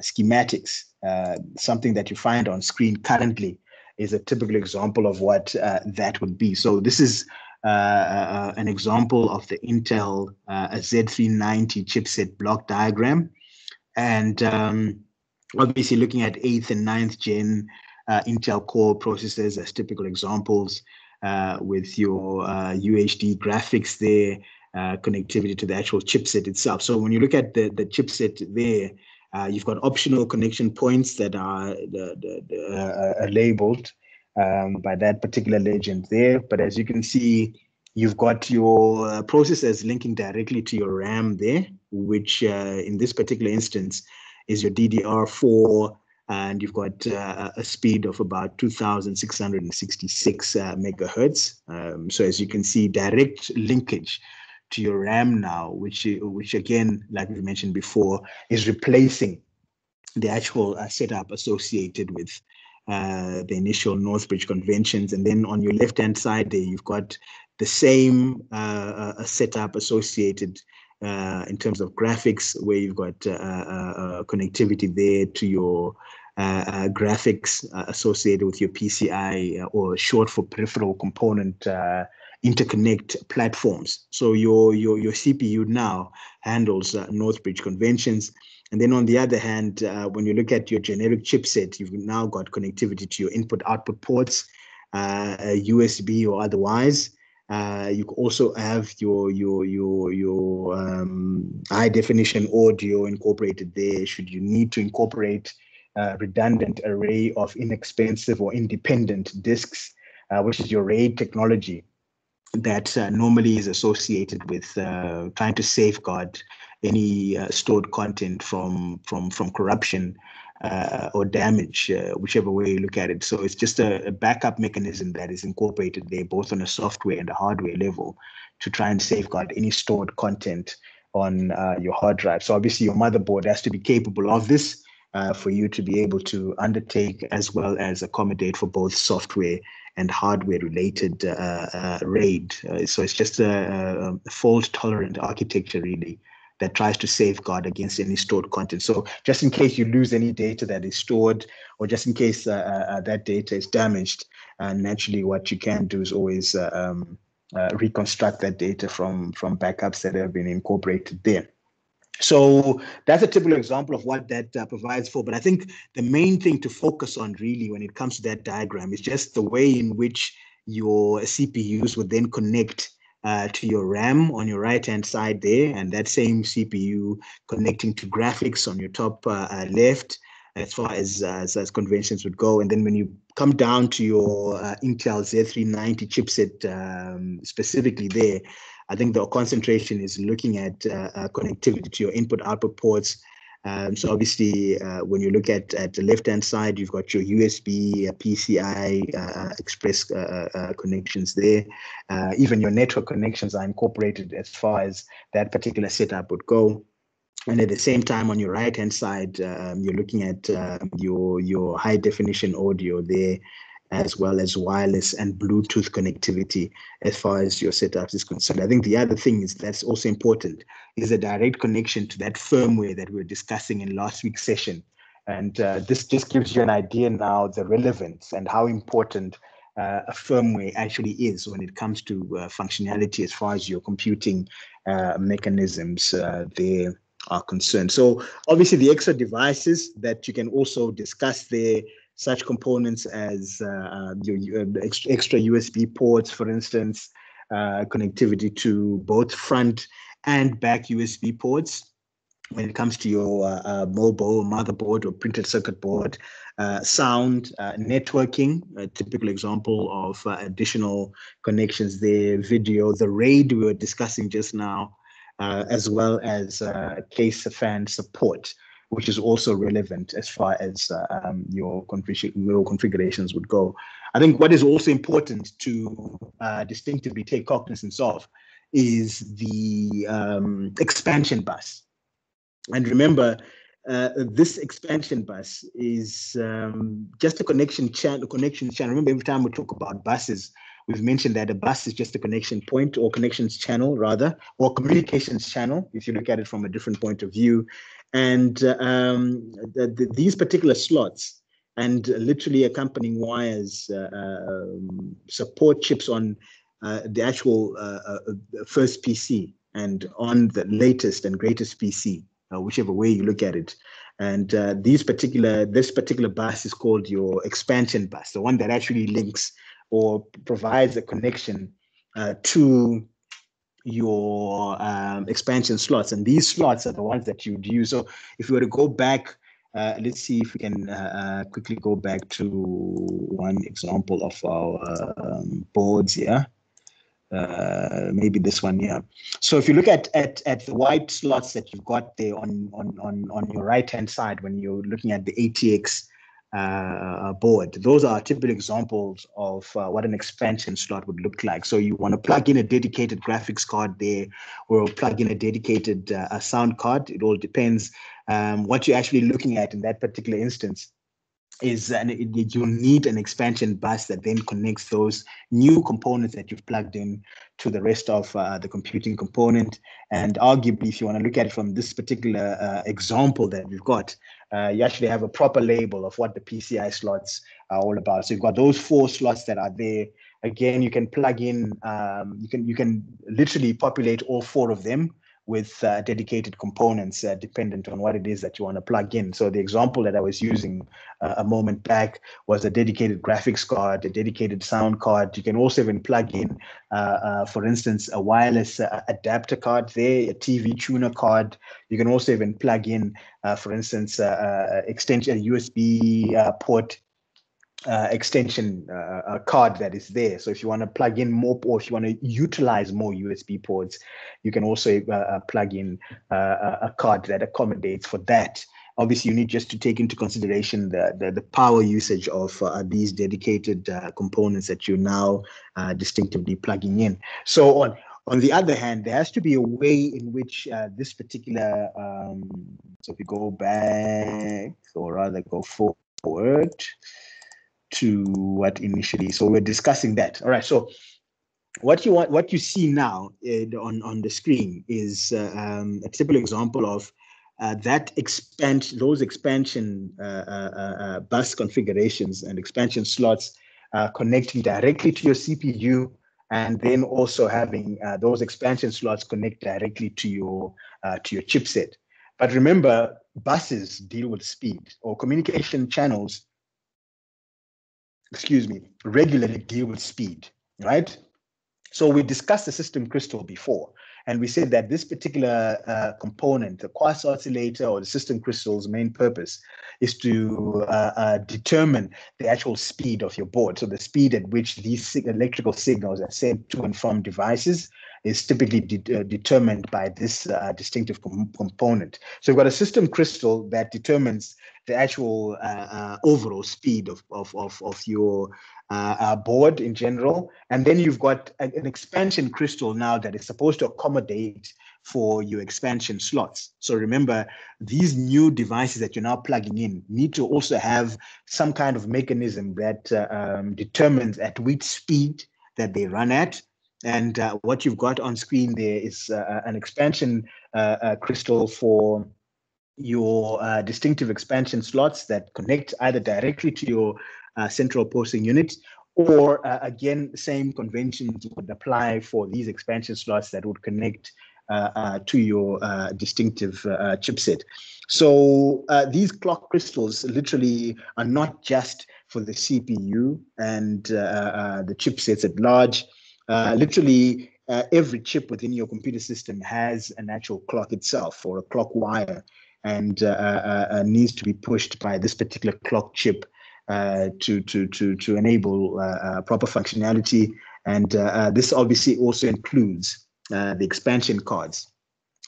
schematics, uh, something that you find on screen currently is a typical example of what uh, that would be. So this is an example of the Intel Z390 chipset block diagram. And um, obviously looking at eighth and ninth gen Intel Core processors as typical examples uh, with your uh, UHD graphics there, uh, connectivity to the actual chipset itself. So when you look at the, the chipset there, uh, you've got optional connection points that are the, the, the, uh, labeled um, by that particular legend there. But as you can see, you've got your uh, processors linking directly to your RAM there, which in this particular instance is your DDR4 and you've got uh, a speed of about 2,666 uh, megahertz. Um, so as you can see, direct linkage to your RAM now, which which again, like we mentioned before, is replacing the actual uh, setup associated with uh, the initial Northbridge conventions. And then on your left-hand side there, you've got the same uh, uh setup associated uh, in terms of graphics, where you've got uh, connectivity there to your graphics associated with your PCI or short for peripheral component interconnect platforms. So your your your CPU now handles uh, Northbridge conventions. And then on the other hand, uh, when you look at your generic chipset, you've now got connectivity to your input output ports, uh, USB or otherwise. Uh, you also have your your your your um, high definition audio incorporated there. Should you need to incorporate a redundant array of inexpensive or independent disks, uh, which is your RAID technology that uh, normally is associated with uh, trying to safeguard any uh, stored content from from from corruption uh, or damage, uh, whichever way you look at it. So it's just a, a, backup mechanism that is incorporated there, both on a software and a hardware level, to try and safeguard any stored content on uh, your hard drive. So obviously your motherboard has to be capable of this uh, for you to be able to undertake as well as accommodate for both software and hardware related uh, uh, RAID. so it's just a, a fault tolerant architecture really that tries to safeguard against any stored content. So just in case you lose any data that is stored, or just in case uh, uh, that data is damaged, uh, naturally what you can do is always uh, um, uh, reconstruct that data from, from backups that have been incorporated there. So that's a typical example of what that uh, provides for. But I think the main thing to focus on really when it comes to that diagram is just the way in which your CPUs would then connect uh, to your RAM on your right hand side there, and that same CPU connecting to graphics on your top uh, uh, left, as far as, as, as conventions would go. And then when you come down to your uh, Intel Z390 chipset um, specifically there, I think the concentration is looking at uh, uh, connectivity to your input output ports um, so obviously, uh, when you look at, at the left-hand side, you've got your USB, uh, PCI uh, Express uh, uh, connections there. Uh, even your network connections are incorporated as far as that particular setup would go. And at the same time, on your right-hand side, um, you're looking at your your high-definition audio there, as well as wireless and Bluetooth connectivity as far as your setup is concerned. I think the other thing is that's also important is a direct connection to that firmware that we were discussing in last week's session. And uh, this just gives you an idea now the relevance and how important uh, a firmware actually is when it comes to uh, functionality as far as your computing uh, mechanisms uh, there are concerned. So obviously the extra devices that you can also discuss there such components as uh, uh your, uh, extra, USB ports, for instance, uh, connectivity to both front and back USB ports. when it comes to your uh, uh, mobile motherboard or printed circuit board, uh, sound, networking, a typical example of additional connections there, video, the RAID we were discussing just now, as well as case fan support, which is also relevant as far as um, your, config your configurations would go. I think what is also important to distinctively take cognizance of is the um, expansion bus and remember, uh, this expansion bus is um, just a connection channel. Connection channel. Remember, every time we talk about buses, we've mentioned that a bus is just a connection point or connections channel, rather, or communications channel, if you look at it from a different point of view. And uh, um, the, the, these particular slots and literally accompanying wires uh, um, support chips on uh, the actual first PC and on the latest and greatest PC whichever way you look at it. And these particular, this particular bus is called your expansion bus, the one that actually links or provides a connection to your um, expansion slots. And these slots are the ones that you'd use. So if you were to go back, uh, let's see if we can uh, uh, quickly go back to one example of our um, boards here uh, maybe this one yeah so if you look at at at the white slots that you've got there on on on on your right hand side when you're looking at the atx uh, board. Those are typical examples of uh, what an expansion slot would look like. So you want to plug in a dedicated graphics card there or plug in a dedicated uh, sound card. It all depends um, what you're actually looking at in that particular instance is an, you need an expansion bus that then connects those new components that you've plugged in to the rest of uh, the computing component. And arguably, if you want to look at it from this particular uh, example that we've got, uh, you actually have a proper label of what the PCI slots are all about. So you've got those four slots that are there. Again, you can plug in, um, you can you can literally populate all four of them with uh, dedicated components uh, dependent on what it is that you want to plug in. So the example that I was using uh, a moment back was a dedicated graphics card, a dedicated sound card. You can also even plug in, uh, uh, for instance, a wireless uh, adapter card there, a TV tuner card. You can also even plug in, for instance, extension USB port uh, extension uh, card that is there. So if you want to plug in more, or if you want to utilize more USB ports, you can also uh, uh plug in uh, a card that accommodates for that. Obviously, you need just to take into consideration the, the, the power usage of uh, these dedicated components that you're now distinctively plugging in. So on, on the other hand, there has to be a way in which this particular, um, so if you go back, or rather go forward, to what initially. So we're discussing that. All right. So what you want, what you see now on on the screen is uh, um, a typical example of uh, that expansion, those expansion uh, uh, uh, bus configurations and expansion slots connecting directly to your CPU, and then also having those expansion slots connect directly to your to your chipset. But remember, buses deal with speed, or communication channels excuse me, regularly deal with speed, right? So we discussed the system crystal before, and we said that this particular uh, component, the quartz oscillator or the system crystal's main purpose is to uh, uh, determine the actual speed of your board. So the speed at which these electrical signals are sent to and from devices is typically de uh, determined by this uh, distinctive com component. So we've got a system crystal that determines the actual uh, overall speed of, of, of, of your board in general. And then you've got an expansion crystal now that is supposed to accommodate for your expansion slots. So remember, these new devices that you're now plugging in need to also have some kind of mechanism that uh, um, determines at which speed that they run at. And uh, what you've got on screen there is an expansion crystal for your uh, distinctive expansion slots that connect either directly to your uh, central processing unit or uh, again, same conventions would apply for these expansion slots that would connect uh, uh, to your uh, distinctive chipset. So these clock crystals literally are not just for the CPU and the chipsets at large. Literally, uh, every chip within your computer system has an actual clock itself or a clock wire and uh, uh, uh needs to be pushed by this particular clock chip uh, to, to, to, to enable uh, proper functionality. And this obviously also includes the expansion cards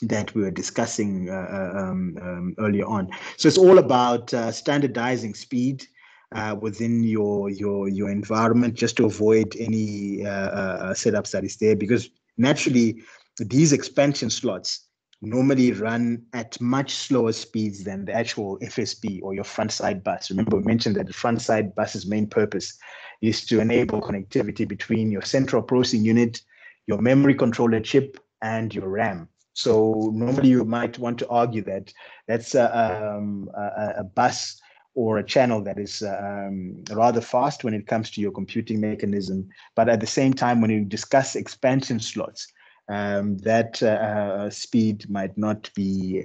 that we were discussing um, um, earlier on. So it's all about standardizing speed, uh, within your your your environment just to avoid any uh, uh, setups that is there because naturally these expansion slots normally run at much slower speeds than the actual FSB or your front side bus. Remember, we mentioned that the front side bus's main purpose is to enable connectivity between your central processing unit, your memory controller chip, and your RAM. So normally you might want to argue that that's a, um, a, a bus or a channel that is um, rather fast when it comes to your computing mechanism. But at the same time, when you discuss expansion slots, um, that uh, speed might not be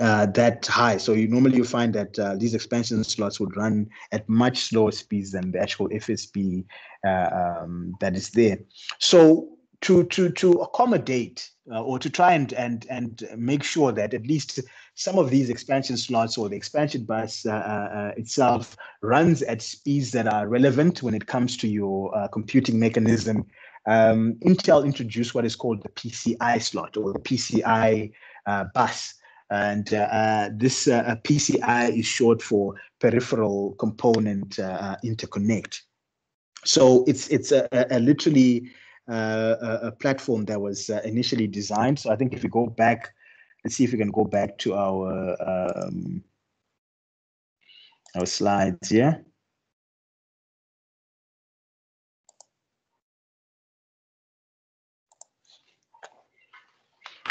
uh, that high. So you normally you find that uh, these expansion slots would run at much slower speeds than the actual FSB uh, um, that is there. So to to to accommodate uh, or to try and and and make sure that at least some of these expansion slots or the expansion bus uh, uh, itself runs at speeds that are relevant when it comes to your uh, computing mechanism. Um, Intel introduced what is called the PCI slot or the PCI uh, bus. And uh, this PCI is short for peripheral component interconnect. So it's it's a, a, a literally uh, a, platform that was uh, initially designed. So I think if we go back Let's see if we can go back to our um, our slides here.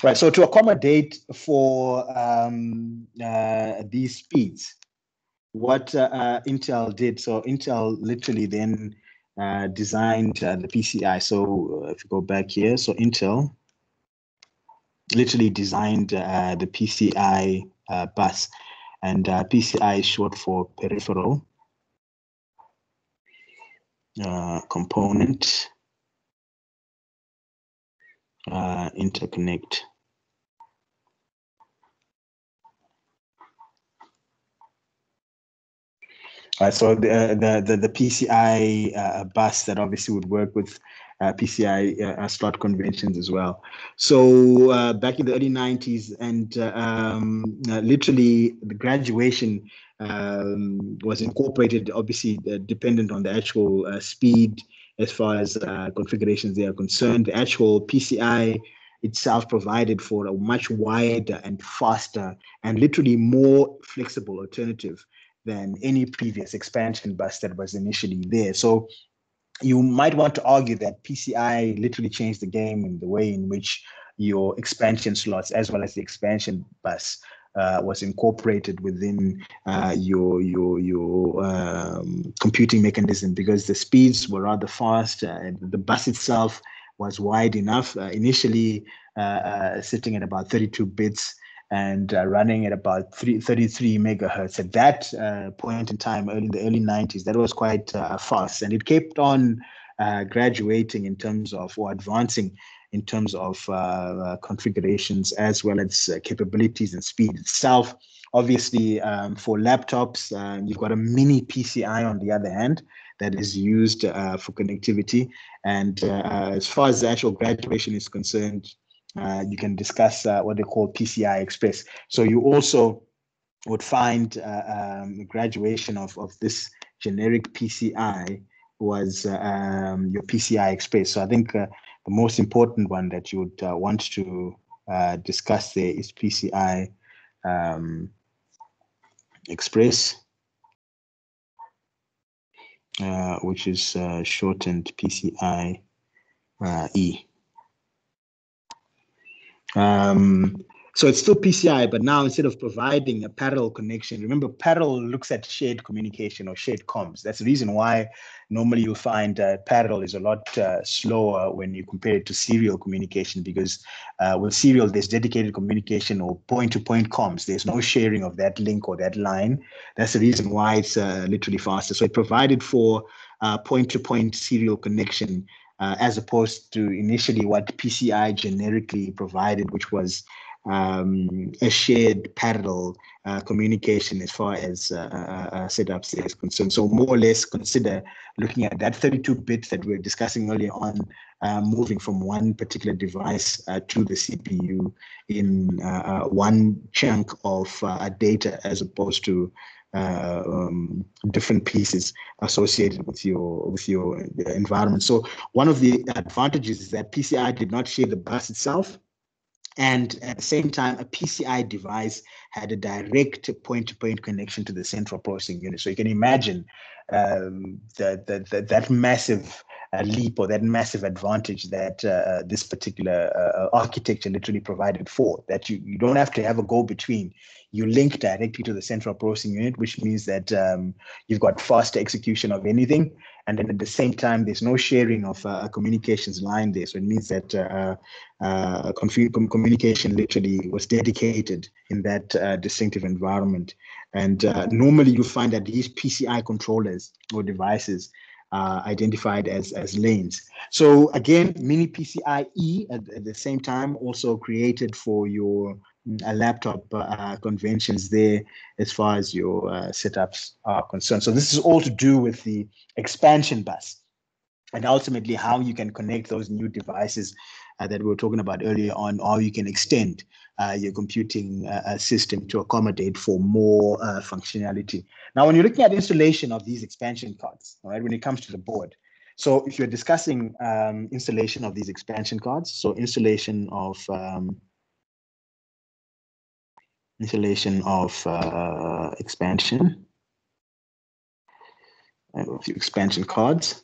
Right, so to accommodate for um, uh, these speeds, what uh, uh, Intel did, so Intel literally then uh, designed uh, the PCI. So uh, if you go back here, so Intel literally designed uh, the PCI bus, and PCI is short for peripheral component interconnect. Uh, so the, the, the the PCI uh, bus that obviously would work with uh, PCI uh, slot conventions as well. So uh, back in the early 90s, and um, literally the graduation um, was incorporated, obviously dependent on the actual speed as far as configurations they are concerned. The actual PCI itself provided for a much wider and faster and literally more flexible alternative than any previous expansion bus that was initially there. So you might want to argue that PCI literally changed the game in the way in which your expansion slots as well as the expansion bus uh, was incorporated within uh, your your your um, computing mechanism because the speeds were rather fast. Uh, the bus itself was wide enough. Uh, initially, uh, sitting at about 32 bits and uh, running at about three, 33 megahertz. At that uh, point in time, early in the early 90s, that was quite uh, fast, and it kept on uh, graduating in terms of or advancing in terms of uh, uh, configurations as well as capabilities and speed itself. Obviously, um, for laptops, you've got a mini PCI on the other hand that is used for connectivity. And as far as the actual graduation is concerned, uh, you can discuss uh, what they call PCI Express. So you also would find uh, um, graduation of, of this generic PCI was uh, um, your PCI Express. So I think uh, the most important one that you would uh, want to discuss there is PCI um, Express, which is shortened PCI E. Um, so it's still PCI, but now instead of providing a parallel connection, remember parallel looks at shared communication or shared comms. That's the reason why normally you find uh, parallel is a lot uh, slower when you compare it to serial communication because uh, with serial there's dedicated communication or point-to-point comms. There's no sharing of that link or that line. That's the reason why it's uh, literally faster. So it provided for uh, point-to-point serial connection uh, as opposed to initially what PCI generically provided, which was um, a shared parallel uh, communication as far as uh, uh, uh setups is concerned. So more or less consider looking at that 32 bit that we are discussing earlier on, uh, moving from one particular device uh, to the CPU in one chunk of data as opposed to um, different pieces associated with your with your environment. So one of the advantages is that PCI did not share the bus itself. And at the same time, a PCI device had a direct point-to-point connection to the central processing unit. So you can imagine um, that, that, that massive uh, leap or that massive advantage that uh, this particular uh, architecture literally provided for, that you, you don't have to have a go-between you link directly to the central processing unit, which means that um, you've got faster execution of anything. And then at the same time, there's no sharing of uh, a communications line there. So it means that uh, uh, communication literally was dedicated in that uh, distinctive environment. And uh, normally you find that these PCI controllers or devices uh, identified as, as lanes. So again, mini PCIe at, at, the same time also created for your a laptop uh, conventions there as far as your uh, setups are concerned. So this is all to do with the expansion bus and ultimately how you can connect those new devices uh, that we were talking about earlier on, or you can extend uh, your computing uh, system to accommodate for more uh, functionality. Now, when you're looking at installation of these expansion cards, right, when it comes to the board, so if you're discussing um, installation of these expansion cards, so installation of um, installation of uh, expansion, a few expansion cards.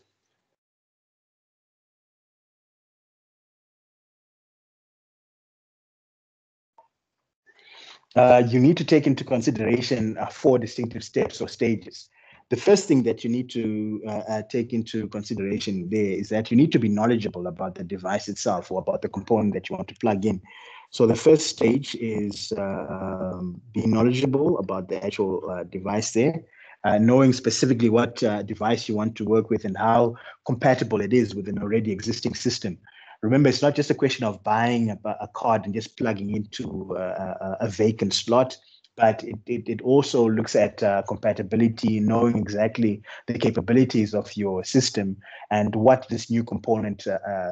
Uh, you need to take into consideration uh, four distinctive steps or stages. The first thing that you need to uh, uh, take into consideration there is that you need to be knowledgeable about the device itself or about the component that you want to plug in. So the first stage is um, being knowledgeable about the actual uh, device there, uh, knowing specifically what uh, device you want to work with and how compatible it is with an already existing system. Remember, it's not just a question of buying a, a card and just plugging into a, a vacant slot, but it, it, it also looks at uh, compatibility, knowing exactly the capabilities of your system and what this new component uh,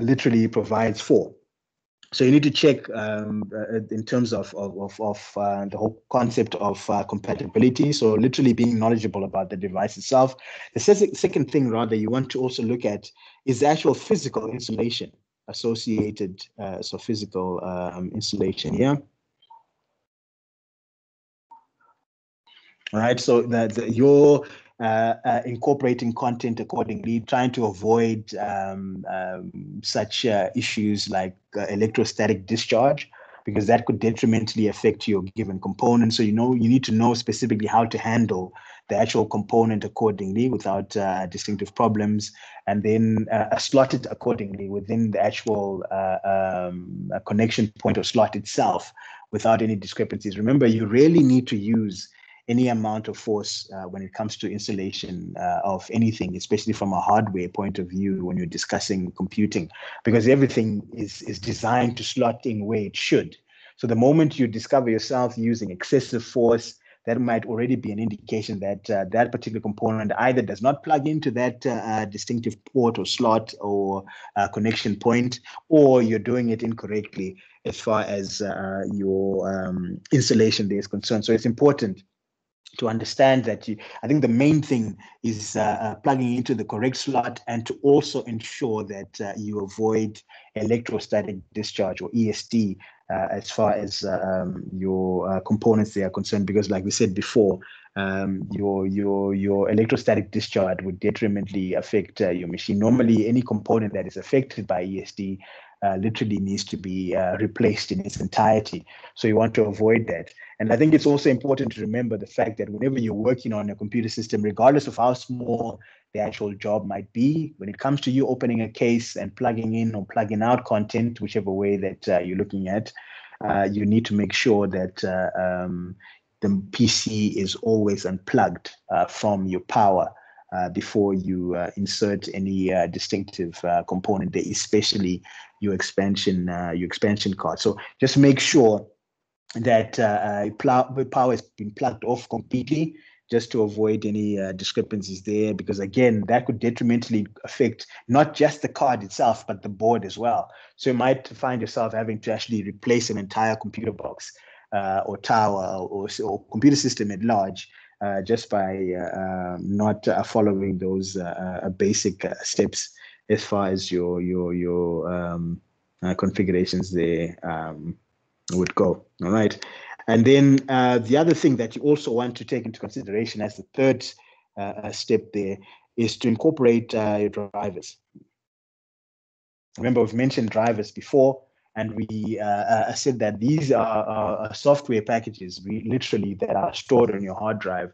literally provides for so you need to check um, uh, in terms of of of, uh, the whole concept of uh, compatibility. So literally being knowledgeable about the device itself. The second thing, rather, you want to also look at is the actual physical insulation associated. Uh, so physical um, installation, yeah. Right. So that your uh, uh, incorporating content accordingly, trying to avoid um, um, such uh, issues like uh, electrostatic discharge, because that could detrimentally affect your given component. So you know you need to know specifically how to handle the actual component accordingly without uh, distinctive problems, and then slot it accordingly within the actual um, connection point or slot itself without any discrepancies. Remember, you really need to use any amount of force uh, when it comes to installation uh, of anything, especially from a hardware point of view when you're discussing computing, because everything is, is designed to slot in where it should. So the moment you discover yourself using excessive force, that might already be an indication that uh, that particular component either does not plug into that uh, uh distinctive port or slot or uh, connection point, or you're doing it incorrectly as far as uh, your um, installation there is concerned. So it's important to understand that you, I think the main thing is uh, uh, plugging into the correct slot and to also ensure that uh, you avoid electrostatic discharge or ESD uh, as far as uh, um, your uh, components they are concerned because like we said before um, your your your electrostatic discharge would detrimentally affect your machine normally any component that is affected by ESD literally needs to be replaced in its entirety. So you want to avoid that. And I think it's also important to remember the fact that whenever you're working on a computer system, regardless of how small the actual job might be, when it comes to you opening a case and plugging in or plugging out content, whichever way that uh, you're looking at, uh, you need to make sure that uh, um, the PC is always unplugged uh, from your power uh, before you uh, insert any uh, distinctive uh, component there, especially your expansion uh, your expansion card. So just make sure that uh, power has been plugged off completely just to avoid any discrepancies there because again that could detrimentally affect not just the card itself but the board as well. So you might find yourself having to actually replace an entire computer box or tower or, or computer system at large uh, just by uh, um, not uh, following those basic steps as far as your your your um, configurations there um, would go. All right, and then the other thing that you also want to take into consideration as the third step there is to incorporate your drivers. Remember, we've mentioned drivers before and we uh, uh, said that these are, are, software packages, we literally that are stored on your hard drive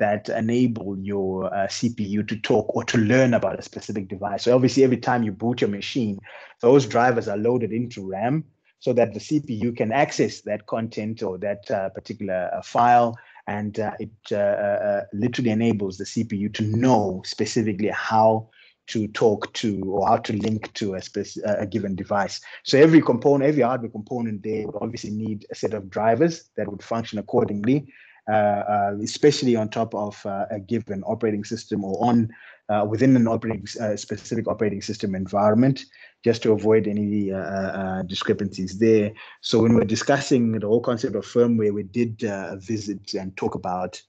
that enable your uh, CPU to talk or to learn about a specific device. So obviously, every time you boot your machine, those drivers are loaded into RAM so that the CPU can access that content or that uh, particular uh, file. And uh, it uh, literally enables the CPU to know specifically how to talk to or how to link to a, a given device. So every component, every hardware component there would obviously need a set of drivers that would function accordingly, uh, uh, especially on top of uh, a given operating system or on uh, within an operating uh, specific operating system environment, just to avoid any uh, discrepancies there. So when we're discussing the whole concept of firmware, we did visit and talk about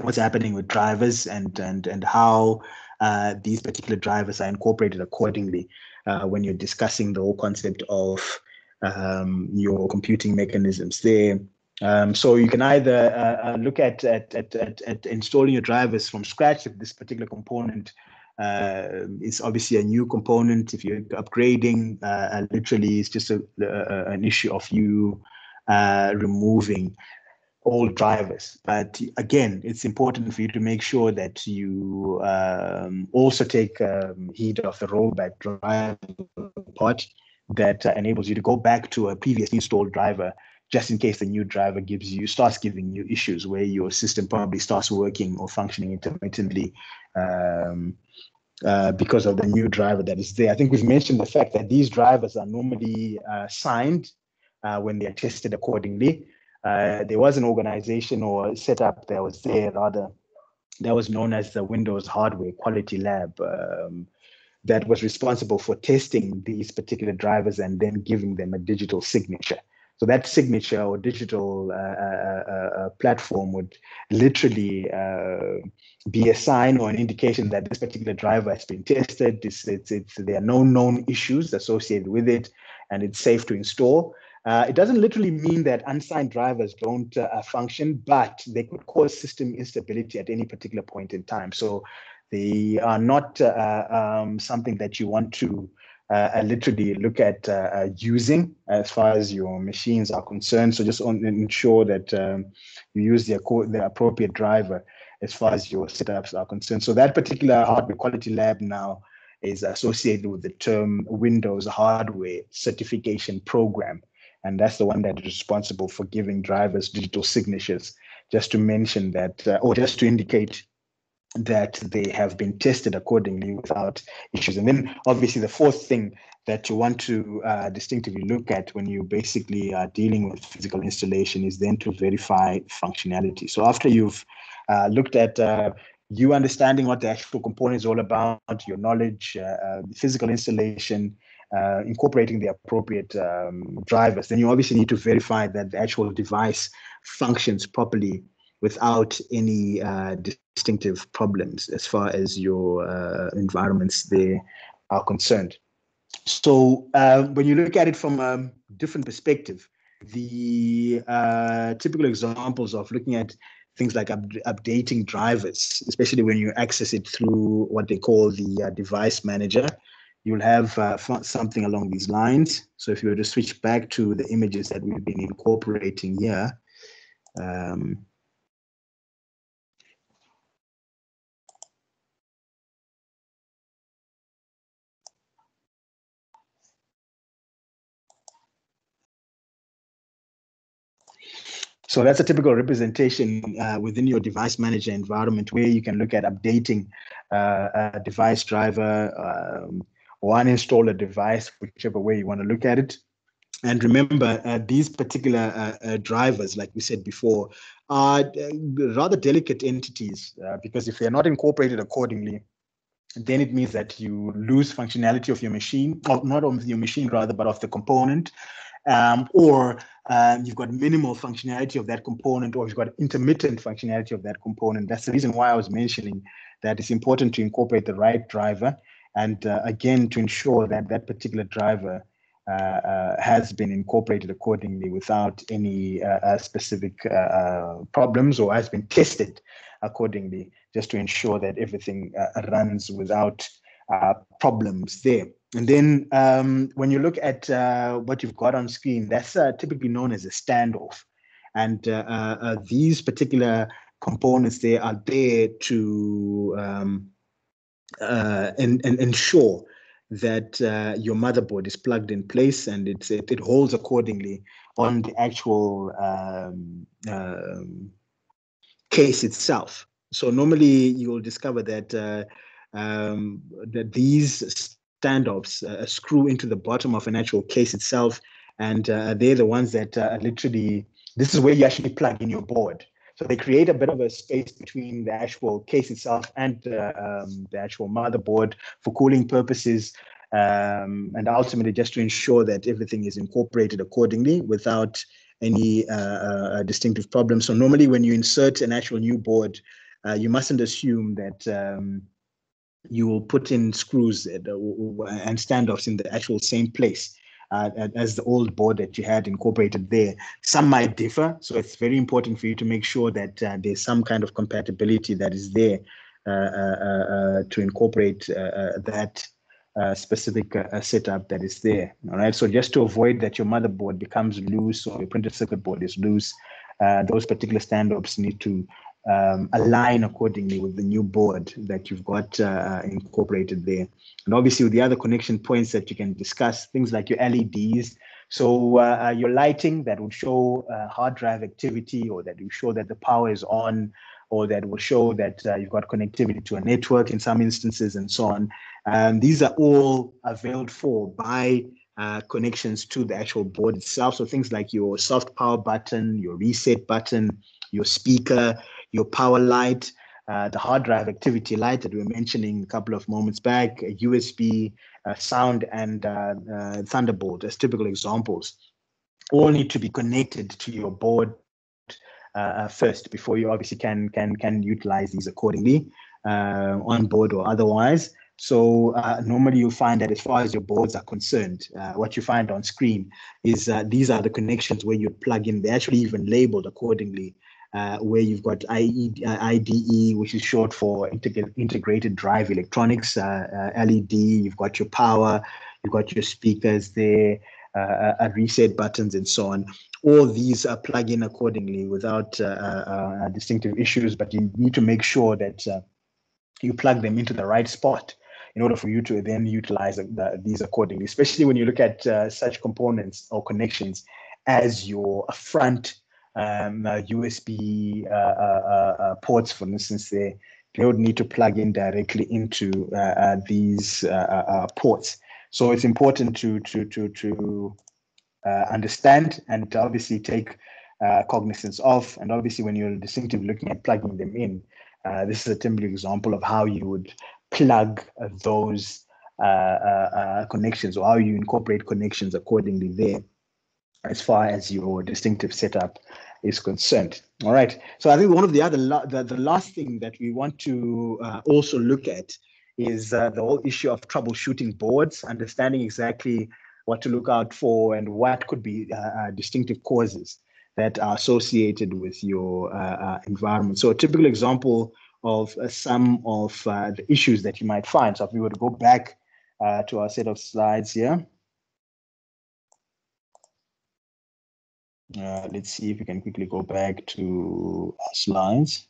what's happening with drivers and and and how uh, these particular drivers are incorporated accordingly uh, when you're discussing the whole concept of um, your computing mechanisms there. Um, so you can either uh, uh look at at, at, at, at, installing your drivers from scratch if this particular component uh, is obviously a new component. If you're upgrading, uh, literally it's just a, a, an issue of you removing all drivers. But again, it's important for you to make sure that you um, also take um, heed of the rollback driver part that uh, enables you to go back to a previously installed driver just in case the new driver gives you starts giving you issues where your system probably starts working or functioning intermittently um, uh, because of the new driver that is there. I think we've mentioned the fact that these drivers are normally uh, signed uh, when they are tested accordingly. Uh, there was an organization or setup that was there rather that was known as the Windows Hardware Quality Lab um, that was responsible for testing these particular drivers and then giving them a digital signature. So that signature or digital uh, uh, uh, uh platform would literally uh, be a sign or an indication that this particular driver has been tested. It's, it's, it's, there are no known issues associated with it, and it's safe to install. Uh, it doesn't literally mean that unsigned drivers don't function, but they could cause system instability at any particular point in time. So they are not um, something that you want to uh, literally look at uh, using as far as your machines are concerned. So just on, ensure that um, you use the, the appropriate driver as far as your setups are concerned. So that particular hardware quality lab now is associated with the term Windows Hardware Certification Program and that's the one that is responsible for giving drivers digital signatures. Just to mention that, uh, or just to indicate that they have been tested accordingly without issues. And then obviously the fourth thing that you want to uh, distinctively look at when you basically are dealing with physical installation is then to verify functionality. So after you've uh, looked at uh, you understanding what the actual component is all about, your knowledge, uh, uh, physical installation, uh, incorporating the appropriate um, drivers, then you obviously need to verify that the actual device functions properly without any uh, distinctive problems as far as your uh, environments there are concerned. So uh, when you look at it from a different perspective, the uh, typical examples of looking at things like up updating drivers, especially when you access it through what they call the uh, device manager, you'll have uh, something along these lines. So if you were to switch back to the images that we've been incorporating here, um, So that's a typical representation uh, within your device manager environment where you can look at updating uh, a device driver um, or uninstall a device, whichever way you want to look at it. And remember, uh, these particular uh, uh, drivers, like we said before, are uh, rather delicate entities because if they're not incorporated accordingly, then it means that you lose functionality of your machine, or not of your machine rather, but of the component, um, or uh, you've got minimal functionality of that component, or you've got intermittent functionality of that component. That's the reason why I was mentioning that it's important to incorporate the right driver, and uh, again to ensure that that particular driver uh, uh has been incorporated accordingly without any uh, uh, specific problems, or has been tested accordingly, just to ensure that everything runs without problems there. And then um, when you look at uh, what you've got on screen, that's uh, typically known as a standoff. And uh, uh, uh these particular components there are there to um, uh, and, and ensure that your motherboard is plugged in place and it, it holds accordingly on the actual um, um, case itself. So normally you'll discover that um, that these standoffs uh, screw into the bottom of an actual case itself. And uh, they're the ones that uh, literally, this is where you actually plug in your board. So they create a bit of a space between the actual case itself and uh, um, the actual motherboard for cooling purposes. Um, and ultimately just to ensure that everything is incorporated accordingly without any uh, uh, distinctive problems. So normally when you insert an actual new board, you mustn't assume that um, you will put in screws and standoffs in the actual same place uh, as the old board that you had incorporated there. Some might differ, so it's very important for you to make sure that uh, there's some kind of compatibility that is there uh, uh, uh to incorporate uh, that specific setup that is there. All right, so just to avoid that your motherboard becomes loose or your printed circuit board is loose, those particular standoffs need to um, align accordingly with the new board that you've got uh, incorporated there. And obviously with the other connection points that you can discuss, things like your LEDs. So uh, uh, your lighting that would show uh, hard drive activity or that will show that the power is on or that will show that uh, you've got connectivity to a network in some instances and so on. Um, these are all availed for by uh, connections to the actual board itself. So things like your soft power button, your reset button, your speaker, your power light, uh, the hard drive activity light that we were mentioning a couple of moments back, USB, uh, sound, and uh, uh, Thunderbolt as typical examples, all need to be connected to your board uh, uh, first before you obviously can can can utilize these accordingly on board or otherwise. So normally you'll find that as far as your boards are concerned, what you find on screen is these are the connections where you plug in. They're actually even labeled accordingly uh, where you've got IDE, which is short for Integrated Drive Electronics, uh, uh LED, you've got your power, you've got your speakers there, uh, uh, reset buttons, and so on. All these are plug in accordingly without distinctive issues, but you need to make sure that you plug them into the right spot in order for you to then utilize the, these accordingly, especially when you look at uh, such components or connections as your front um, uh, USB uh, uh, uh, ports, for instance, they, they would need to plug in directly into these ports. So it's important to to to to understand and obviously take cognizance of. And obviously, when you're distinctive looking at plugging them in, this is a typical example of how you would plug those uh, uh, connections or how you incorporate connections accordingly there as far as your distinctive setup is concerned. All right. So I think one of the other the, the last thing that we want to uh, also look at is uh, the whole issue of troubleshooting boards, understanding exactly what to look out for and what could be uh, uh distinctive causes that are associated with your uh, uh, environment. So a typical example of some of the issues that you might find. So if we were to go back to our set of slides here. Uh, let's see if we can quickly go back to our slides.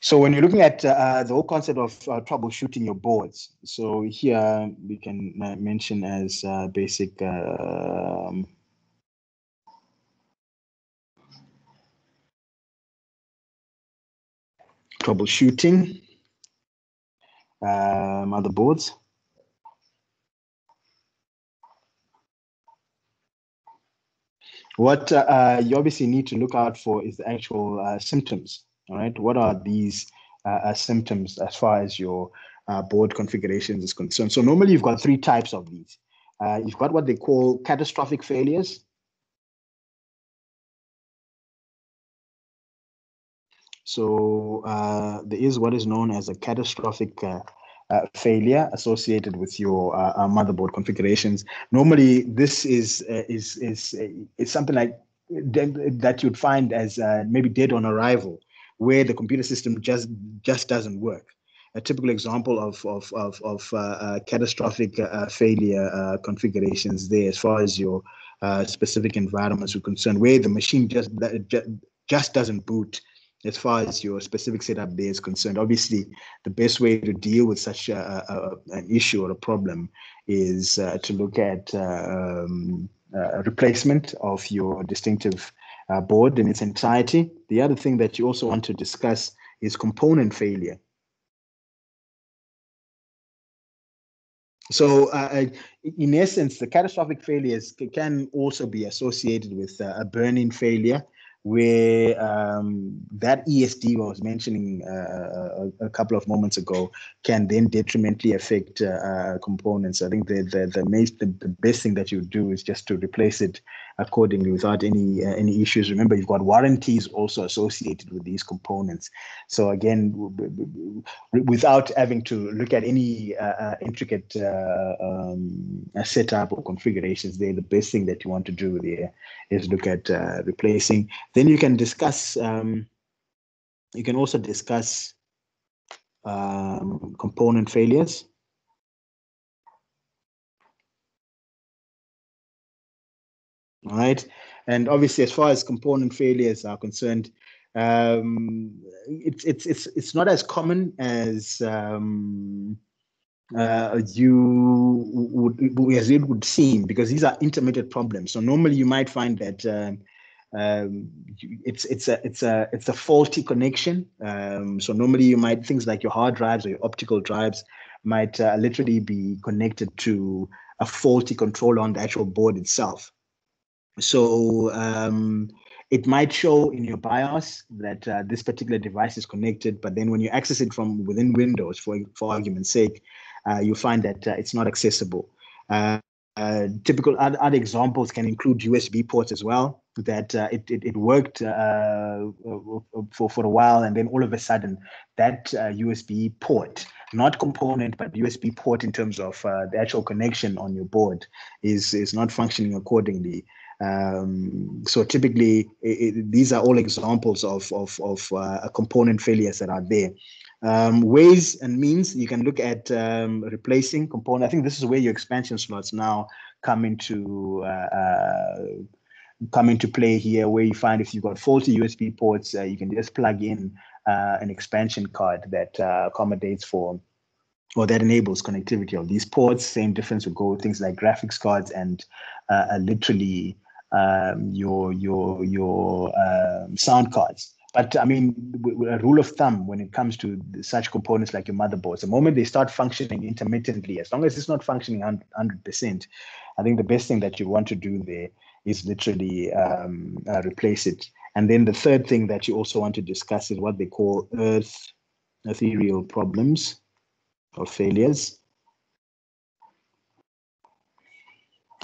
So when you're looking at uh, the whole concept of uh, troubleshooting your boards, so here we can uh, mention as uh, basic um, troubleshooting uh, motherboards. What uh, you obviously need to look out for is the actual uh, symptoms. All right, what are these uh, uh, symptoms as far as your uh, board configurations is concerned? So normally you've got three types of these. you've got what they call catastrophic failures. So there is what is known as a catastrophic uh, failure associated with your uh, uh, motherboard configurations. Normally, this is uh, is is is something like that you'd find as uh, maybe dead on arrival, where the computer system just just doesn't work. A typical example of of of, of uh, catastrophic failure configurations there, as far as your specific environments are concerned, where the machine just just doesn't boot as far as your specific setup there is concerned. Obviously, the best way to deal with such a, a, an issue or a problem is uh, to look at uh, um, replacement of your distinctive uh, board in its entirety. The other thing that you also want to discuss is component failure. So, uh, in essence, the catastrophic failures can also be associated with uh, a burn-in failure where um, that ESD I was mentioning uh, a, a, couple of moments ago can then detrimentally affect uh, uh components. I think the the the, the, the best thing that you do is just to replace it accordingly without any uh, any issues. Remember, you've got warranties also associated with these components. So again, without having to look at any uh, uh intricate uh, um, setup or configurations, there the best thing that you want to do there is look at uh, replacing. Then you can discuss. Um, you can also discuss um, component failures. Right. And obviously, as far as component failures are concerned, um, it's it's it's it's not as common as um, uh, you would as it would seem because these are intermittent problems. So normally you might find that um, um, it's it's a it's a it's a faulty connection. Um, so normally you might things like your hard drives or your optical drives might uh, literally be connected to a faulty controller on the actual board itself. So um, it might show in your BIOS that uh, this particular device is connected, but then when you access it from within Windows, for, for argument's sake, uh, you find that uh, it's not accessible. Uh, uh, typical other, other, examples can include USB ports as well. That uh, it, it, it worked for for a while, and then all of a sudden, that USB port not component, but USB port in terms of uh, the actual connection on your board is is not functioning accordingly. Um, so typically, it, it, these are all examples of of, of uh, component failures that are there. Um, ways and means you can look at um, replacing component. I think this is where your expansion slots now come into uh, uh, come into play here, where you find if you've got faulty USB ports, uh, you can just plug in uh, an expansion card that uh, accommodates for or that enables connectivity of these ports. Same difference would go with things like graphics cards and uh, literally um, your your your um, sound cards. But I mean, a rule of thumb when it comes to such components like your motherboards, the moment they start functioning intermittently, as long as it's not functioning 100%, I think the best thing that you want to do there is literally um, uh, replace it. And then the third thing that you also want to discuss is what they call earth ethereal problems or failures.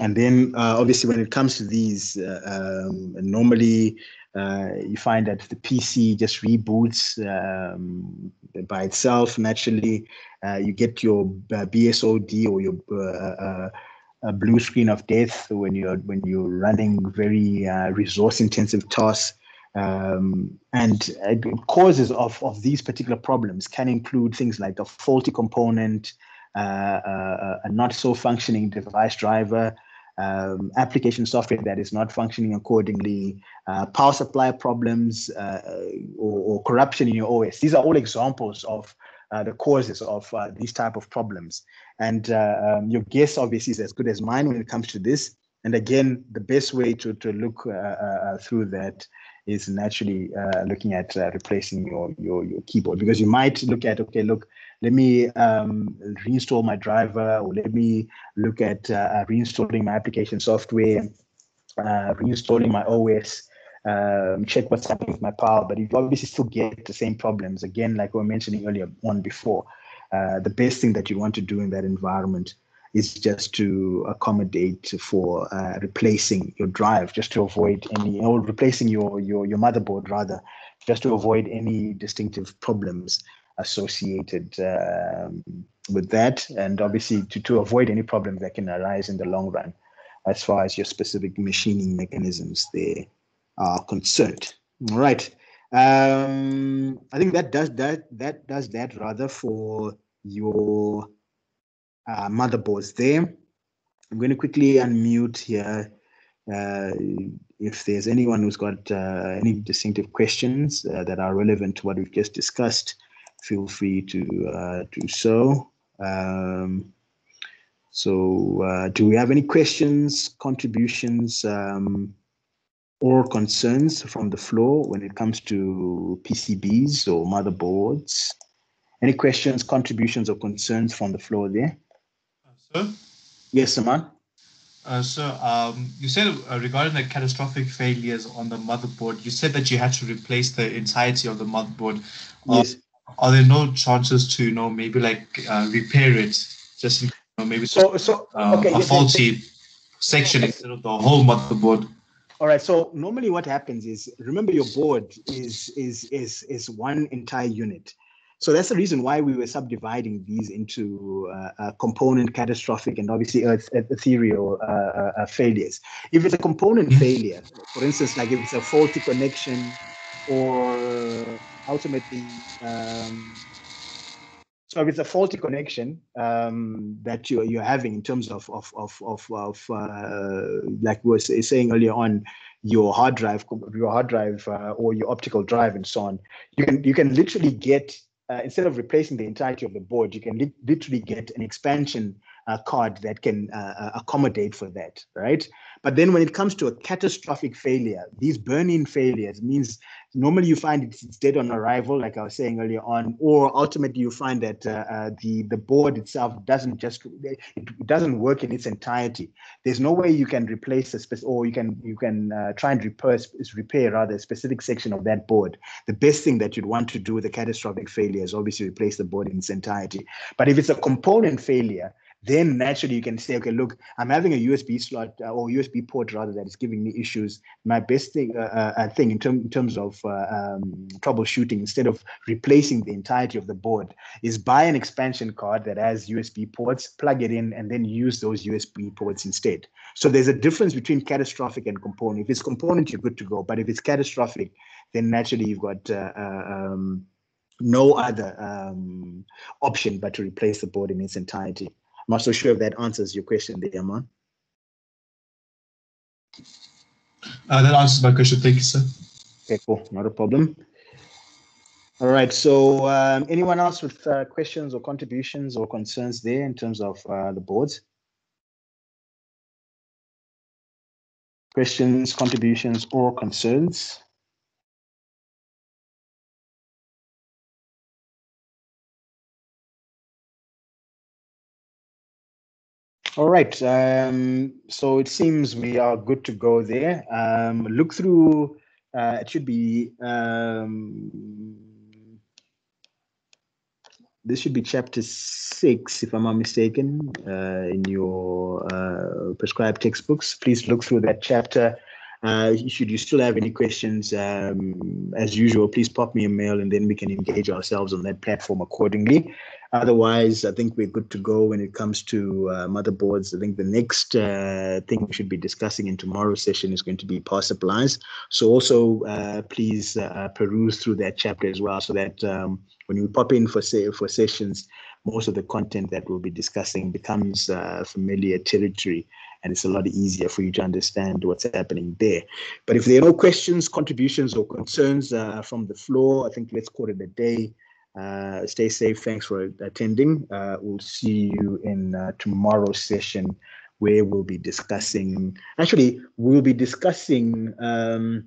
And then uh, obviously when it comes to these, uh, um, normally uh, you find that the PC just reboots um, by itself naturally. Uh, you get your uh, BSOD or your uh, blue screen of death when you're when you're running very resource intensive tasks. Um, and causes of, of these particular problems can include things like a faulty component, uh, a not so functioning device driver, um, application software that is not functioning accordingly, uh, power supply problems, uh, or, or, corruption in your OS. These are all examples of uh, the causes of uh, these type of problems. And uh, um, your guess obviously is as good as mine when it comes to this. And again, the best way to, to look through that is naturally looking at replacing your, your, your keyboard because you might look at, okay, look, let me um, reinstall my driver or let me look at uh, reinstalling my application software, uh, reinstalling my OS, um, check what's happening with my power, but you obviously still get the same problems. Again, like we were mentioning earlier on before, uh, the best thing that you want to do in that environment is just to accommodate for uh, replacing your drive, just to avoid any, or replacing your, your, your motherboard rather, just to avoid any distinctive problems associated um, with that, and obviously to, to avoid any problems that can arise in the long run as far as your specific machining mechanisms there are concerned. All right. Um, I think that does that that does that rather for your uh, motherboards there. I'm going to quickly unmute here. Uh, if there's anyone who's got uh, any distinctive questions uh, that are relevant to what we've just discussed, feel free to uh, do so. Um, so, uh, do we have any questions, contributions? Um, or concerns from the floor when it comes to PCBs or motherboards? Any questions, contributions, or concerns from the floor there? Sir? Yes, Saman. Uh, so um, you said uh, regarding the catastrophic failures on the motherboard, you said that you had to replace the entirety of the motherboard. Uh, yes. Are there no chances to you know maybe like uh, repair it just you know, maybe so so uh, okay, a faulty section instead of the whole motherboard? All right. So normally what happens is remember your board is is is is one entire unit. So that's the reason why we were subdividing these into uh, uh, component catastrophic and obviously ethereal uh, uh, uh, failures. If it's a component mm-hmm. failure, for instance, like if it's a faulty connection or ultimately um, so if it's a faulty connection um, that you're you're having in terms of of of of, of uh, like we were saying earlier on, your hard drive, your hard drive uh, or your optical drive and so on, you can you can literally get uh, instead of replacing the entirety of the board, you can li- literally get an expansion uh, card that can uh, uh, accommodate for that, right? But then when it comes to a catastrophic failure, these burn-in failures means normally you find it's, dead on arrival, like I was saying earlier on, or ultimately you find that uh, uh, the the board itself doesn't just it doesn't work in its entirety. There's no way you can replace a specific, or you can you can uh, try and repair repair rather a specific section of that board. The best thing that you'd want to do with a catastrophic failure is obviously replace the board in its entirety. But if it's a component failure, then naturally you can say, okay, look, I'm having a USB slot uh, or USB port rather that is giving me issues. My best thing, uh, uh, uh thing in, term, in terms of uh, um, troubleshooting, instead of replacing the entirety of the board, is buy an expansion card that has USB ports, plug it in, and then use those USB ports instead. So there's a difference between catastrophic and component. If it's component, you're good to go. But if it's catastrophic, then naturally you've got um, no other um, option but to replace the board in its entirety. I'm not so sure if that answers your question there, man. Uh, that answers my question. Thank you, sir. Okay, cool. Not a problem. All right. So, um, anyone else with uh, questions or contributions or concerns there in terms of uh, the boards? Questions, contributions, or concerns? All right. Um, so it seems we are good to go there. Um, look through, uh, it should be, um, this should be chapter six, if I'm not mistaken, uh, in your uh, prescribed textbooks. Please look through that chapter. Uh, should you still have any questions, um, as usual, please pop me a mail and then we can engage ourselves on that platform accordingly. Otherwise, I think we're good to go when it comes to uh, motherboards. I think the next uh, thing we should be discussing in tomorrow's session is going to be power supplies. So also uh, please uh, peruse through that chapter as well, so that um, when we pop in for say for sessions, most of the content that we'll be discussing becomes uh, familiar territory and it's a lot easier for you to understand what's happening there. But if there are no questions, contributions, or concerns uh, from the floor, I think let's call it a day. Uh, stay safe. Thanks for attending. Uh, we'll see you in uh, tomorrow's session where we'll be discussing, actually, we'll be discussing, um,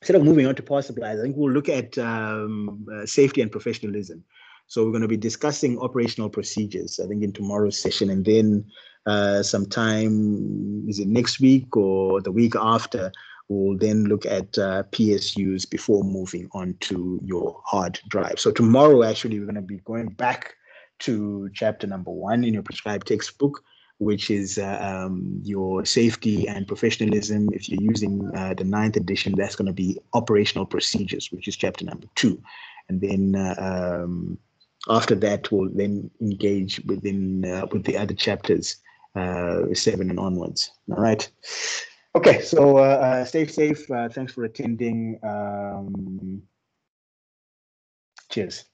instead of moving on to power supplies, I think we'll look at um, uh, safety and professionalism. So we're going to be discussing operational procedures, I think, in tomorrow's session. And then uh, sometime, is it next week or the week after, we'll then look at uh, PSUs before moving on to your hard drive. So tomorrow, actually, we're going to be going back to chapter number one in your prescribed textbook, which is uh, um, your safety and professionalism. If you're using uh, the ninth edition, that's going to be operational procedures, which is chapter number two. And then uh, um, after that, we'll then engage within uh, with the other chapters, uh, seven and onwards. All right. Okay, so uh, stay safe. thanks for attending. Um, cheers.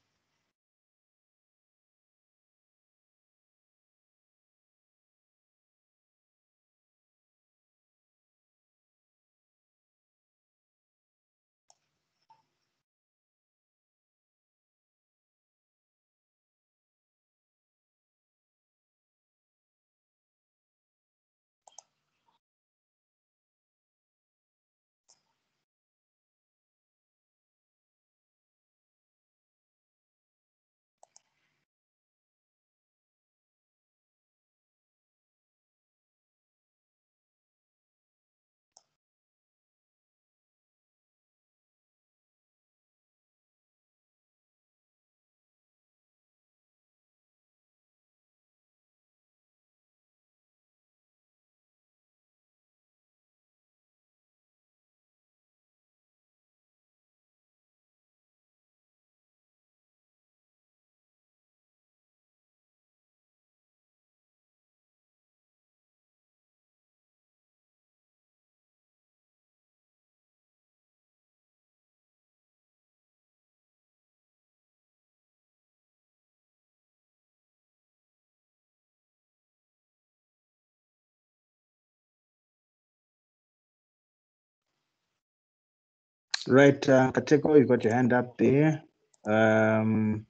Right, uh, Kateko, you've got your hand up there. Um,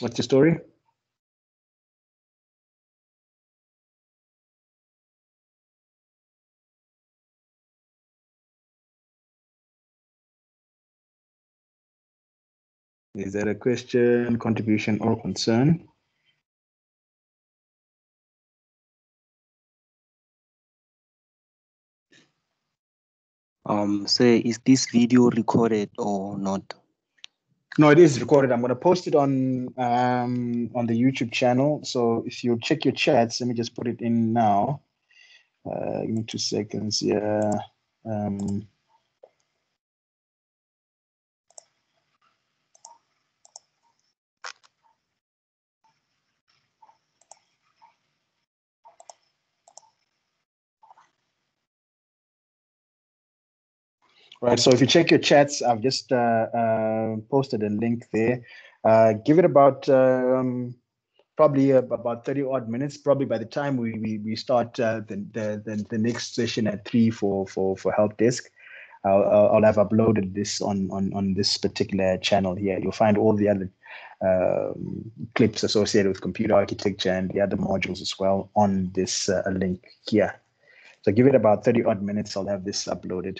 what's your story? Is there a question, contribution, or concern? Um, say, is this video recorded or not? No, it is recorded. I'm going to post it on um, on the YouTube channel. So if you check your chats, let me just put it in now. Uh, give me two seconds. Yeah. Um, Right. So if you check your chats, I've just uh, uh, posted a link there. Uh, give it about um, probably about 30 odd minutes. Probably by the time we we, we start uh, the, the, the next session at three for for for help desk, I'll, I'll have uploaded this on on on this particular channel here. You'll find all the other um, clips associated with computer architecture and the other modules as well on this uh, link here. So give it about 30 odd minutes. I'll have this uploaded.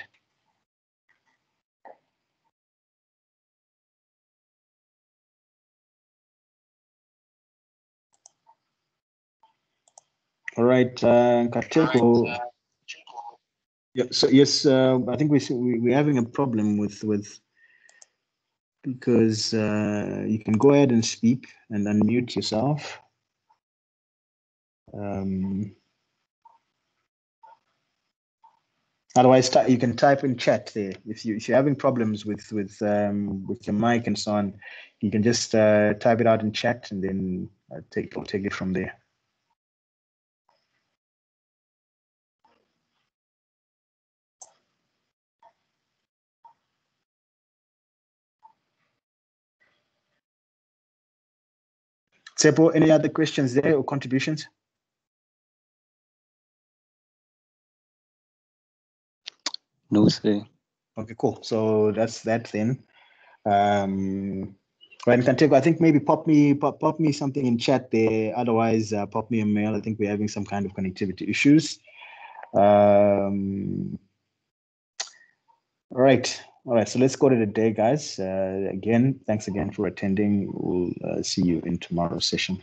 All right, uh, Kateko. Yeah, so yes, uh, I think we, we we're having a problem with with because uh, you can go ahead and speak and unmute yourself. Um, otherwise, you can type in chat there. If you if you're having problems with with um, with your mic and so on, you can just uh, type it out in chat and then uh, take take it from there. Sebo, any other questions there or contributions? No, sir. Okay, cool. So that's that then. Um, right, Kanteko, I think maybe pop me pop, pop me something in chat there. Otherwise, uh, pop me a mail. I think we're having some kind of connectivity issues. Um, all right. All right. So let's go to the day, guys. Uh, again, thanks again for attending. We'll uh, see you in tomorrow's session.